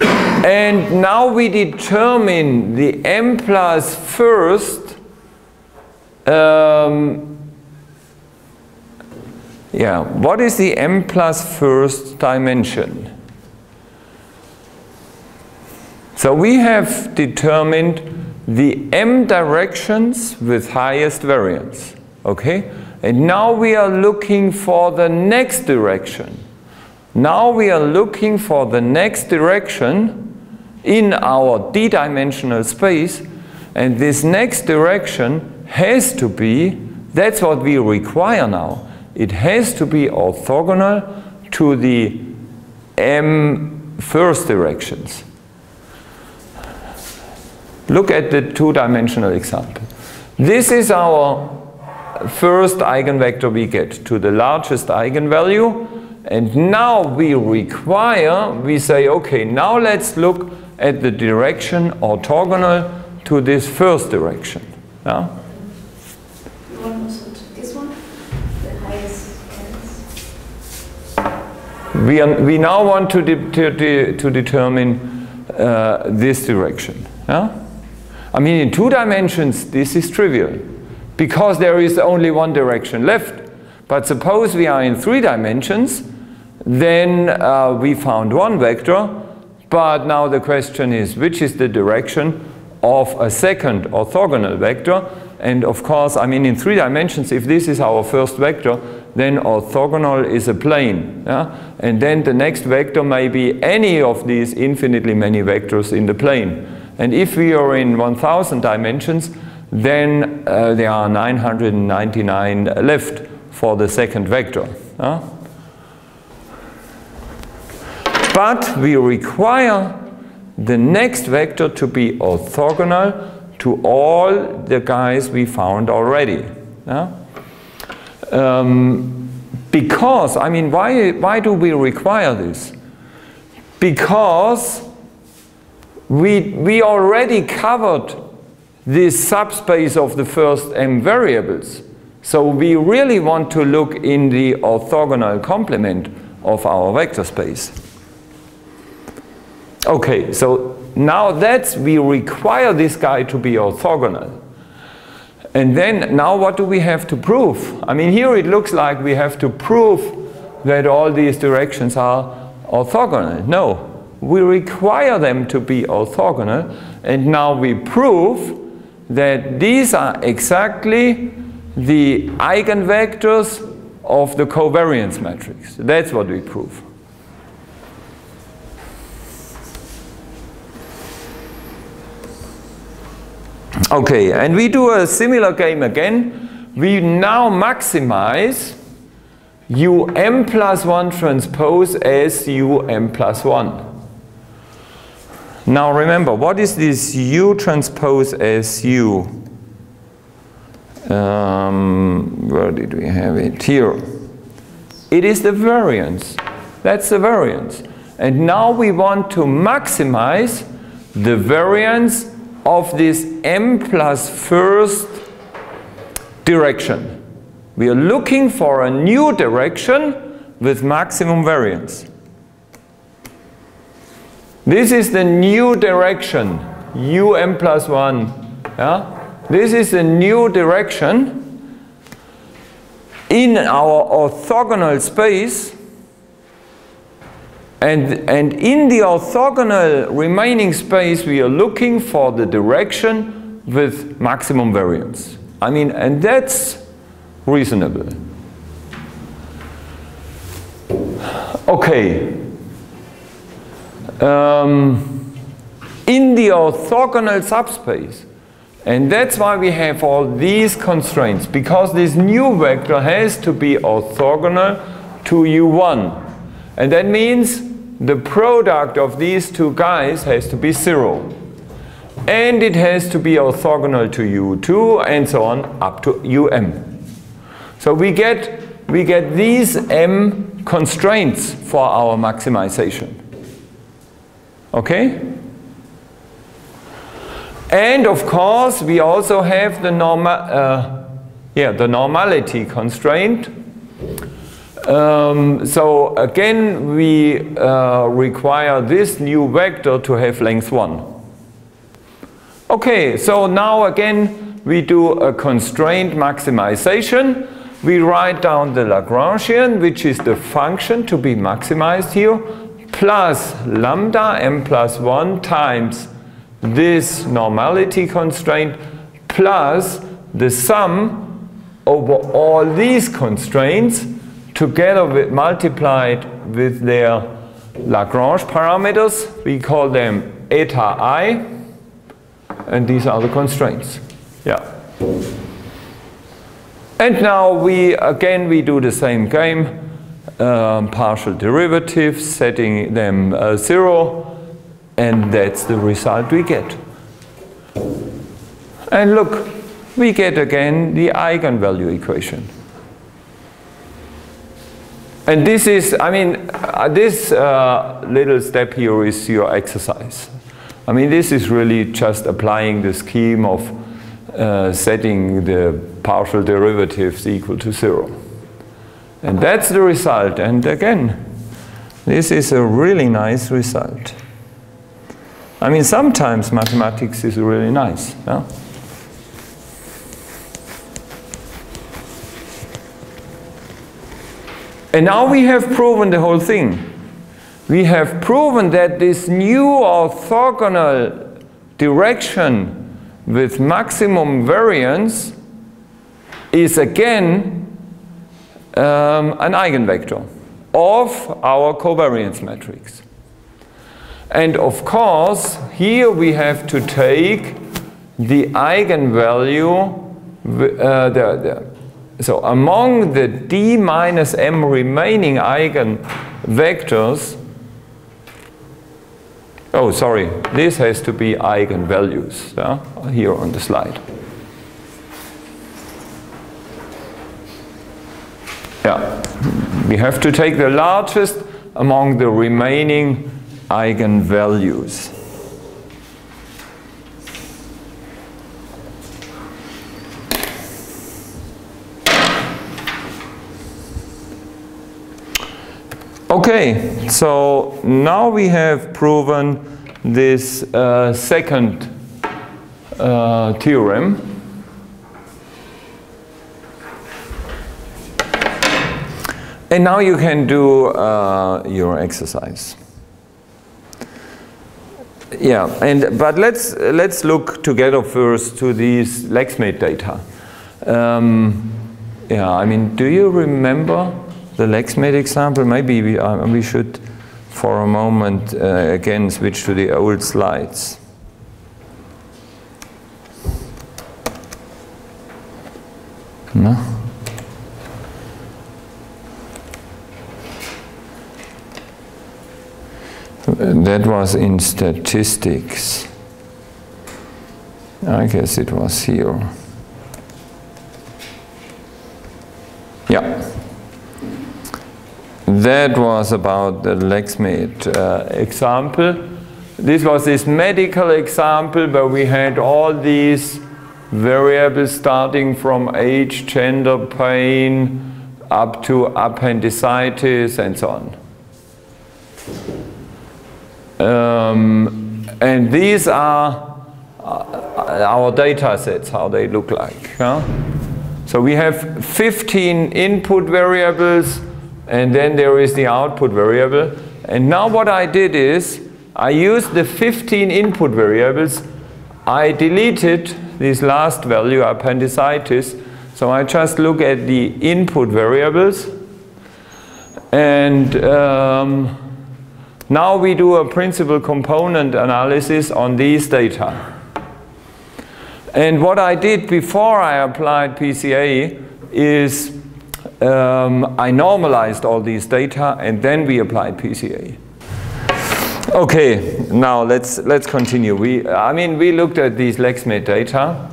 And now we determine the m plus first um, yeah, what is the m plus first dimension? So we have determined the m directions with highest variance. Okay? And now we are looking for the next direction. Now we are looking for the next direction in our d-dimensional space and this next direction has to be, that's what we require now, it has to be orthogonal to the m first directions. Look at the two-dimensional example. This is our first eigenvector we get to the largest eigenvalue and now we require, we say, okay, now let's look at the direction orthogonal to this first direction. Yeah?
One was it this one, the highest ends.
We, are, we now want to, de to, de to determine uh, this direction. Yeah? I mean, in two dimensions, this is trivial because there is only one direction left. But suppose we are in three dimensions, then uh, we found one vector, but now the question is, which is the direction of a second orthogonal vector? And of course, I mean, in three dimensions, if this is our first vector, then orthogonal is a plane. Yeah? And then the next vector may be any of these infinitely many vectors in the plane. And if we are in 1000 dimensions, then uh, there are 999 left for the second vector. Uh? But we require the next vector to be orthogonal to all the guys we found already. Uh? Um, because, I mean, why, why do we require this? Because we, we already covered this subspace of the first m variables. So we really want to look in the orthogonal complement of our vector space. Okay, so now that we require this guy to be orthogonal. And then now what do we have to prove? I mean here it looks like we have to prove that all these directions are orthogonal. No, we require them to be orthogonal and now we prove that these are exactly the eigenvectors of the covariance matrix. That's what we prove. Okay, and we do a similar game again. We now maximize um plus 1 transpose as um plus 1. Now remember, what is this U transpose as U? Um, where did we have it? Here. It is the variance. That's the variance. And now we want to maximize the variance of this m plus first direction. We are looking for a new direction with maximum variance. This is the new direction, um plus 1. Yeah? This is the new direction in our orthogonal space and, and in the orthogonal remaining space, we are looking for the direction with maximum variance. I mean, and that's reasonable. Okay. Um, in the orthogonal subspace, and that's why we have all these constraints, because this new vector has to be orthogonal to u1. And that means the product of these two guys has to be zero. And it has to be orthogonal to u2 and so on up to um. So we get, we get these m constraints for our maximization. Okay? And of course, we also have the, norma uh, yeah, the normality constraint um, so again, we uh, require this new vector to have length 1. Okay, so now again, we do a constraint maximization. We write down the Lagrangian, which is the function to be maximized here, plus lambda m plus 1 times this normality constraint plus the sum over all these constraints together with multiplied with their Lagrange parameters, we call them eta i, and these are the constraints. Yeah. And now we, again, we do the same game. Um, partial derivatives, setting them uh, zero, and that's the result we get. And look, we get again the eigenvalue equation. And this is, I mean, uh, this uh, little step here is your exercise. I mean, this is really just applying the scheme of uh, setting the partial derivatives equal to zero. And that's the result. And again, this is a really nice result. I mean, sometimes mathematics is really nice. Yeah? And now we have proven the whole thing. We have proven that this new orthogonal direction with maximum variance is again um, an eigenvector of our covariance matrix. And of course, here we have to take the eigenvalue, uh, the, the, so among the d minus m remaining eigenvectors, oh sorry, this has to be eigenvalues uh, here on the slide. Yeah, we have to take the largest among the remaining eigenvalues. Okay, so now we have proven this uh, second uh, theorem. And now you can do uh, your exercise. Yeah, and but let's let's look together first to these LexMed data. Um, yeah, I mean, do you remember the LexMed example, maybe we, uh, we should for a moment uh, again switch to the old slides. No? That was in statistics. I guess it was here. Yeah. That was about the LexMed uh, example. This was this medical example where we had all these variables starting from age, gender, pain, up to appendicitis and so on. Um, and these are uh, our data sets, how they look like. Huh? So we have 15 input variables and then there is the output variable. And now what I did is, I used the 15 input variables, I deleted this last value, appendicitis, so I just look at the input variables, and um, now we do a principal component analysis on these data. And what I did before I applied PCA is um, I normalized all these data and then we applied PCA. Okay, now let's let's continue. We, I mean, we looked at these LexMed data.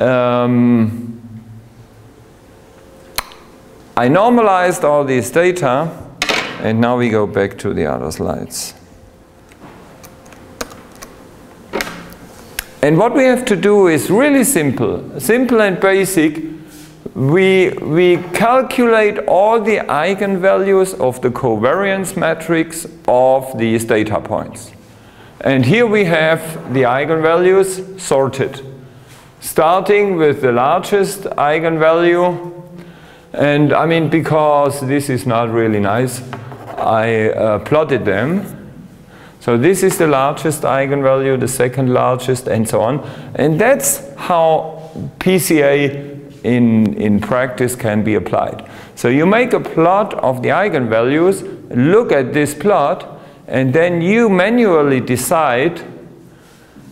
Um, I normalized all these data, and now we go back to the other slides. And what we have to do is really simple, simple and basic we, we calculate all the eigenvalues of the covariance matrix of these data points. And here we have the eigenvalues sorted. Starting with the largest eigenvalue, and I mean, because this is not really nice, I uh, plotted them. So this is the largest eigenvalue, the second largest, and so on. And that's how PCA in, in practice can be applied. So you make a plot of the eigenvalues, look at this plot, and then you manually decide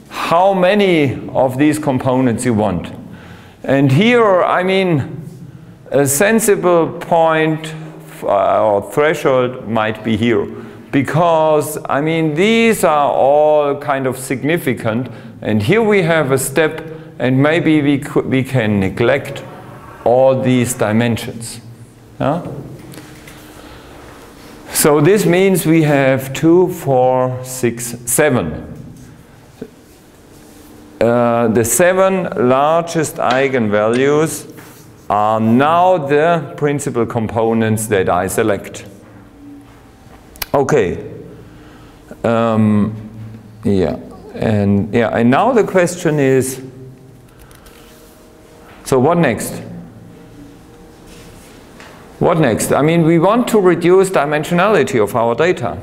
how many of these components you want. And here, I mean, a sensible point uh, or threshold might be here. Because, I mean, these are all kind of significant. And here we have a step, and maybe we, could, we can neglect all these dimensions. So this means we have two, four, six, seven. Uh, the seven largest eigenvalues are now the principal components that I select. Okay. Um, yeah. And yeah, and now the question is, so what next? What next? I mean, we want to reduce dimensionality of our data.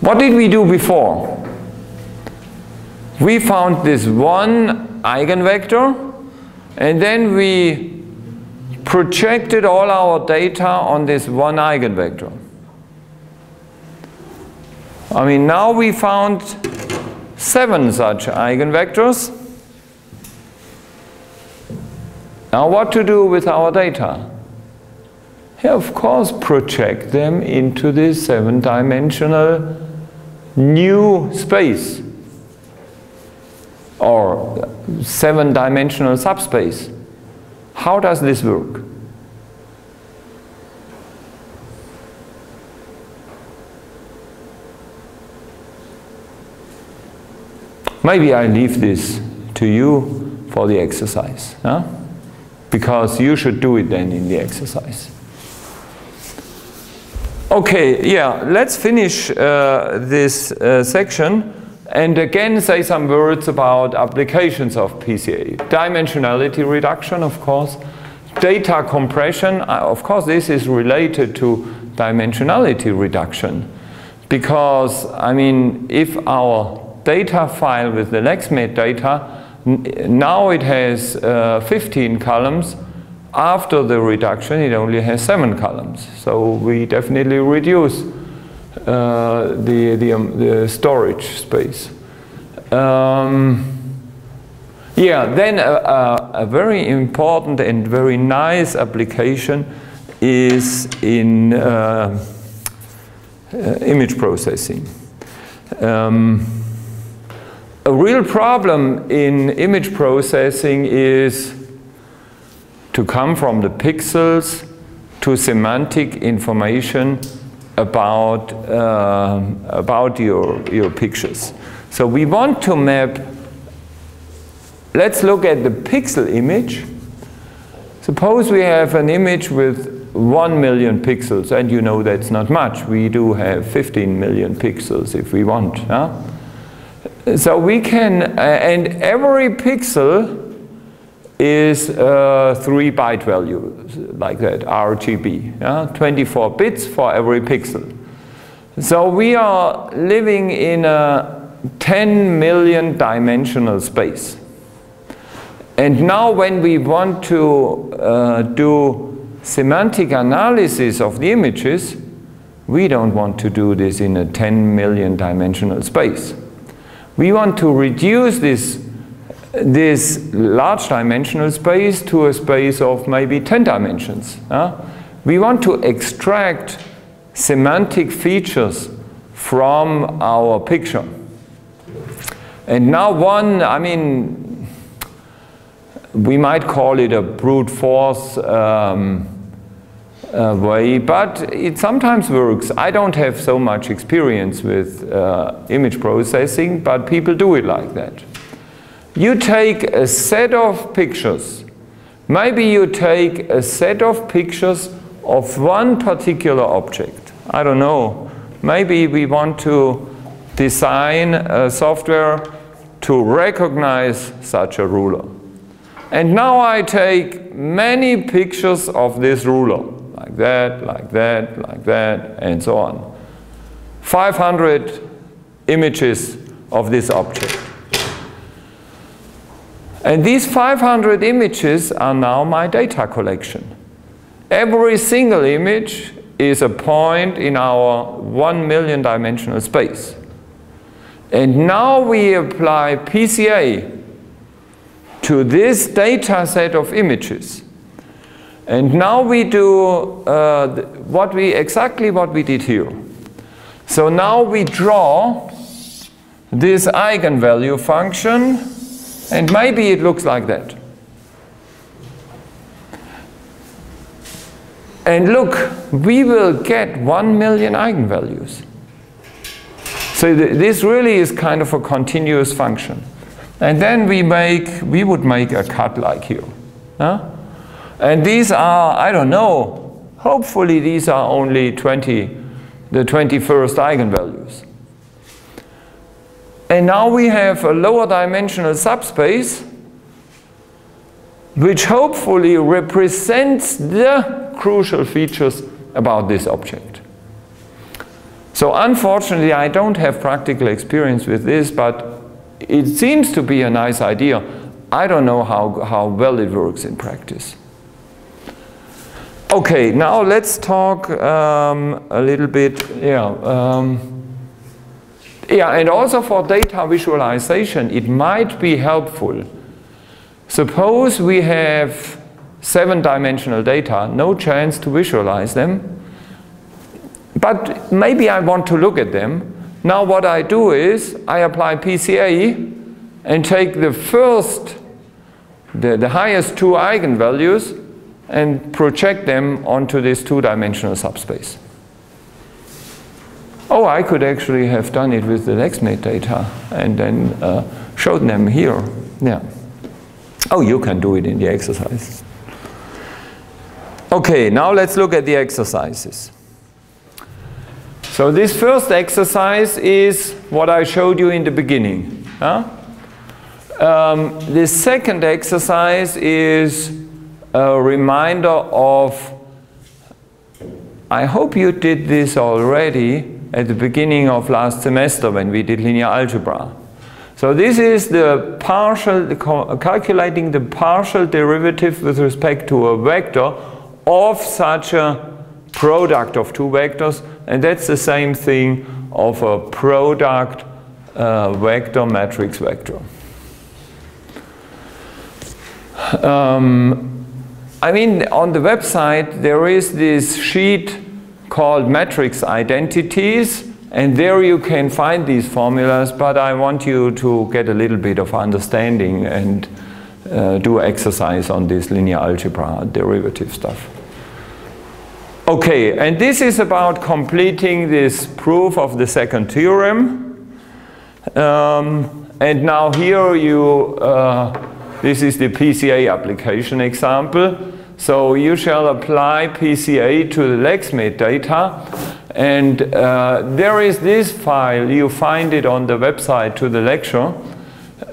What did we do before? We found this one eigenvector and then we projected all our data on this one eigenvector. I mean, now we found seven such eigenvectors. Now what to do with our data? Yeah, of course, project them into this seven-dimensional new space or seven-dimensional subspace. How does this work? Maybe I leave this to you for the exercise, huh? because you should do it then in the exercise. Okay, yeah, let's finish uh, this uh, section and again say some words about applications of PCA. Dimensionality reduction, of course. Data compression, uh, of course this is related to dimensionality reduction. Because, I mean, if our data file with the LexMed data, now it has uh, 15 columns, after the reduction, it only has seven columns. So we definitely reduce the, the, um, the, storage space. Um, yeah, then a, a, very important and very nice application is in uh, uh, image processing. Um, a real problem in image processing is to come from the pixels to semantic information about, uh, about your, your pictures. So we want to map, let's look at the pixel image. Suppose we have an image with 1 million pixels, and you know that's not much. We do have 15 million pixels if we want. Huh? So we can, uh, and every pixel is a 3 byte value, like that, RGB, yeah? 24 bits for every pixel. So we are living in a 10 million dimensional space. And now when we want to uh, do semantic analysis of the images, we don't want to do this in a 10 million dimensional space. We want to reduce this this large dimensional space to a space of maybe 10 dimensions. Uh? We want to extract semantic features from our picture. And now one, I mean, we might call it a brute force um, uh, way, but it sometimes works. I don't have so much experience with uh, image processing, but people do it like that. You take a set of pictures. Maybe you take a set of pictures of one particular object. I don't know. Maybe we want to design a software to recognize such a ruler. And now I take many pictures of this ruler, like that, like that, like that, and so on. 500 images of this object. And these 500 images are now my data collection. Every single image is a point in our 1 million dimensional space. And now we apply PCA to this data set of images. And now we do uh, what we exactly what we did here. So now we draw this eigenvalue function and maybe it looks like that. And look, we will get 1 million eigenvalues. So th this really is kind of a continuous function. And then we make, we would make a cut like here. Huh? And these are, I don't know, hopefully these are only 20, the 21st eigenvalues. And now we have a lower dimensional subspace which hopefully represents the crucial features about this object. So unfortunately I don't have practical experience with this, but it seems to be a nice idea. I don't know how, how well it works in practice. Okay, now let's talk um, a little bit, yeah, um, yeah, and also for data visualization, it might be helpful. Suppose we have seven-dimensional data, no chance to visualize them, but maybe I want to look at them. Now what I do is I apply PCA and take the first, the, the highest two eigenvalues and project them onto this two-dimensional subspace. Oh, I could actually have done it with the LexMed data and then uh, showed them here. Yeah. Oh, you can do it in the exercise. Okay, now let's look at the exercises. So this first exercise is what I showed you in the beginning. Huh? Um, the second exercise is a reminder of, I hope you did this already, at the beginning of last semester when we did linear algebra. So this is the partial, calculating the partial derivative with respect to a vector of such a product of two vectors, and that's the same thing of a product uh, vector matrix vector. Um, I mean, on the website there is this sheet called matrix identities and there you can find these formulas but I want you to get a little bit of understanding and uh, do exercise on this linear algebra derivative stuff. Okay, and this is about completing this proof of the second theorem. Um, and now here you, uh, this is the PCA application example. So you shall apply PCA to the LexMed data and uh, there is this file, you find it on the website to the lecture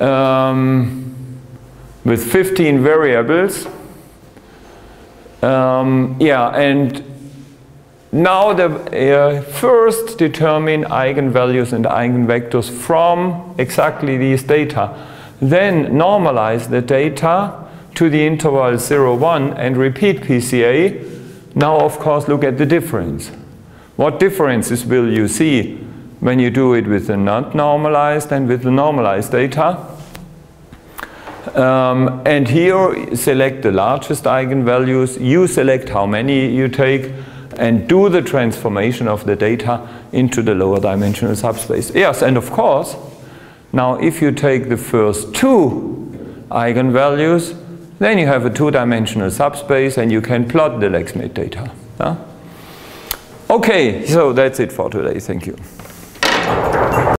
um, with 15 variables. Um, yeah, and now the uh, first determine eigenvalues and eigenvectors from exactly these data. Then normalize the data to the interval 0, 1 and repeat PCA, now of course look at the difference. What differences will you see when you do it with the not normalized and with the normalized data? Um, and here select the largest eigenvalues, you select how many you take and do the transformation of the data into the lower dimensional subspace. Yes, and of course, now if you take the first two eigenvalues, then you have a two-dimensional subspace and you can plot the LexMed data. Huh? Okay, so that's it for today. Thank you.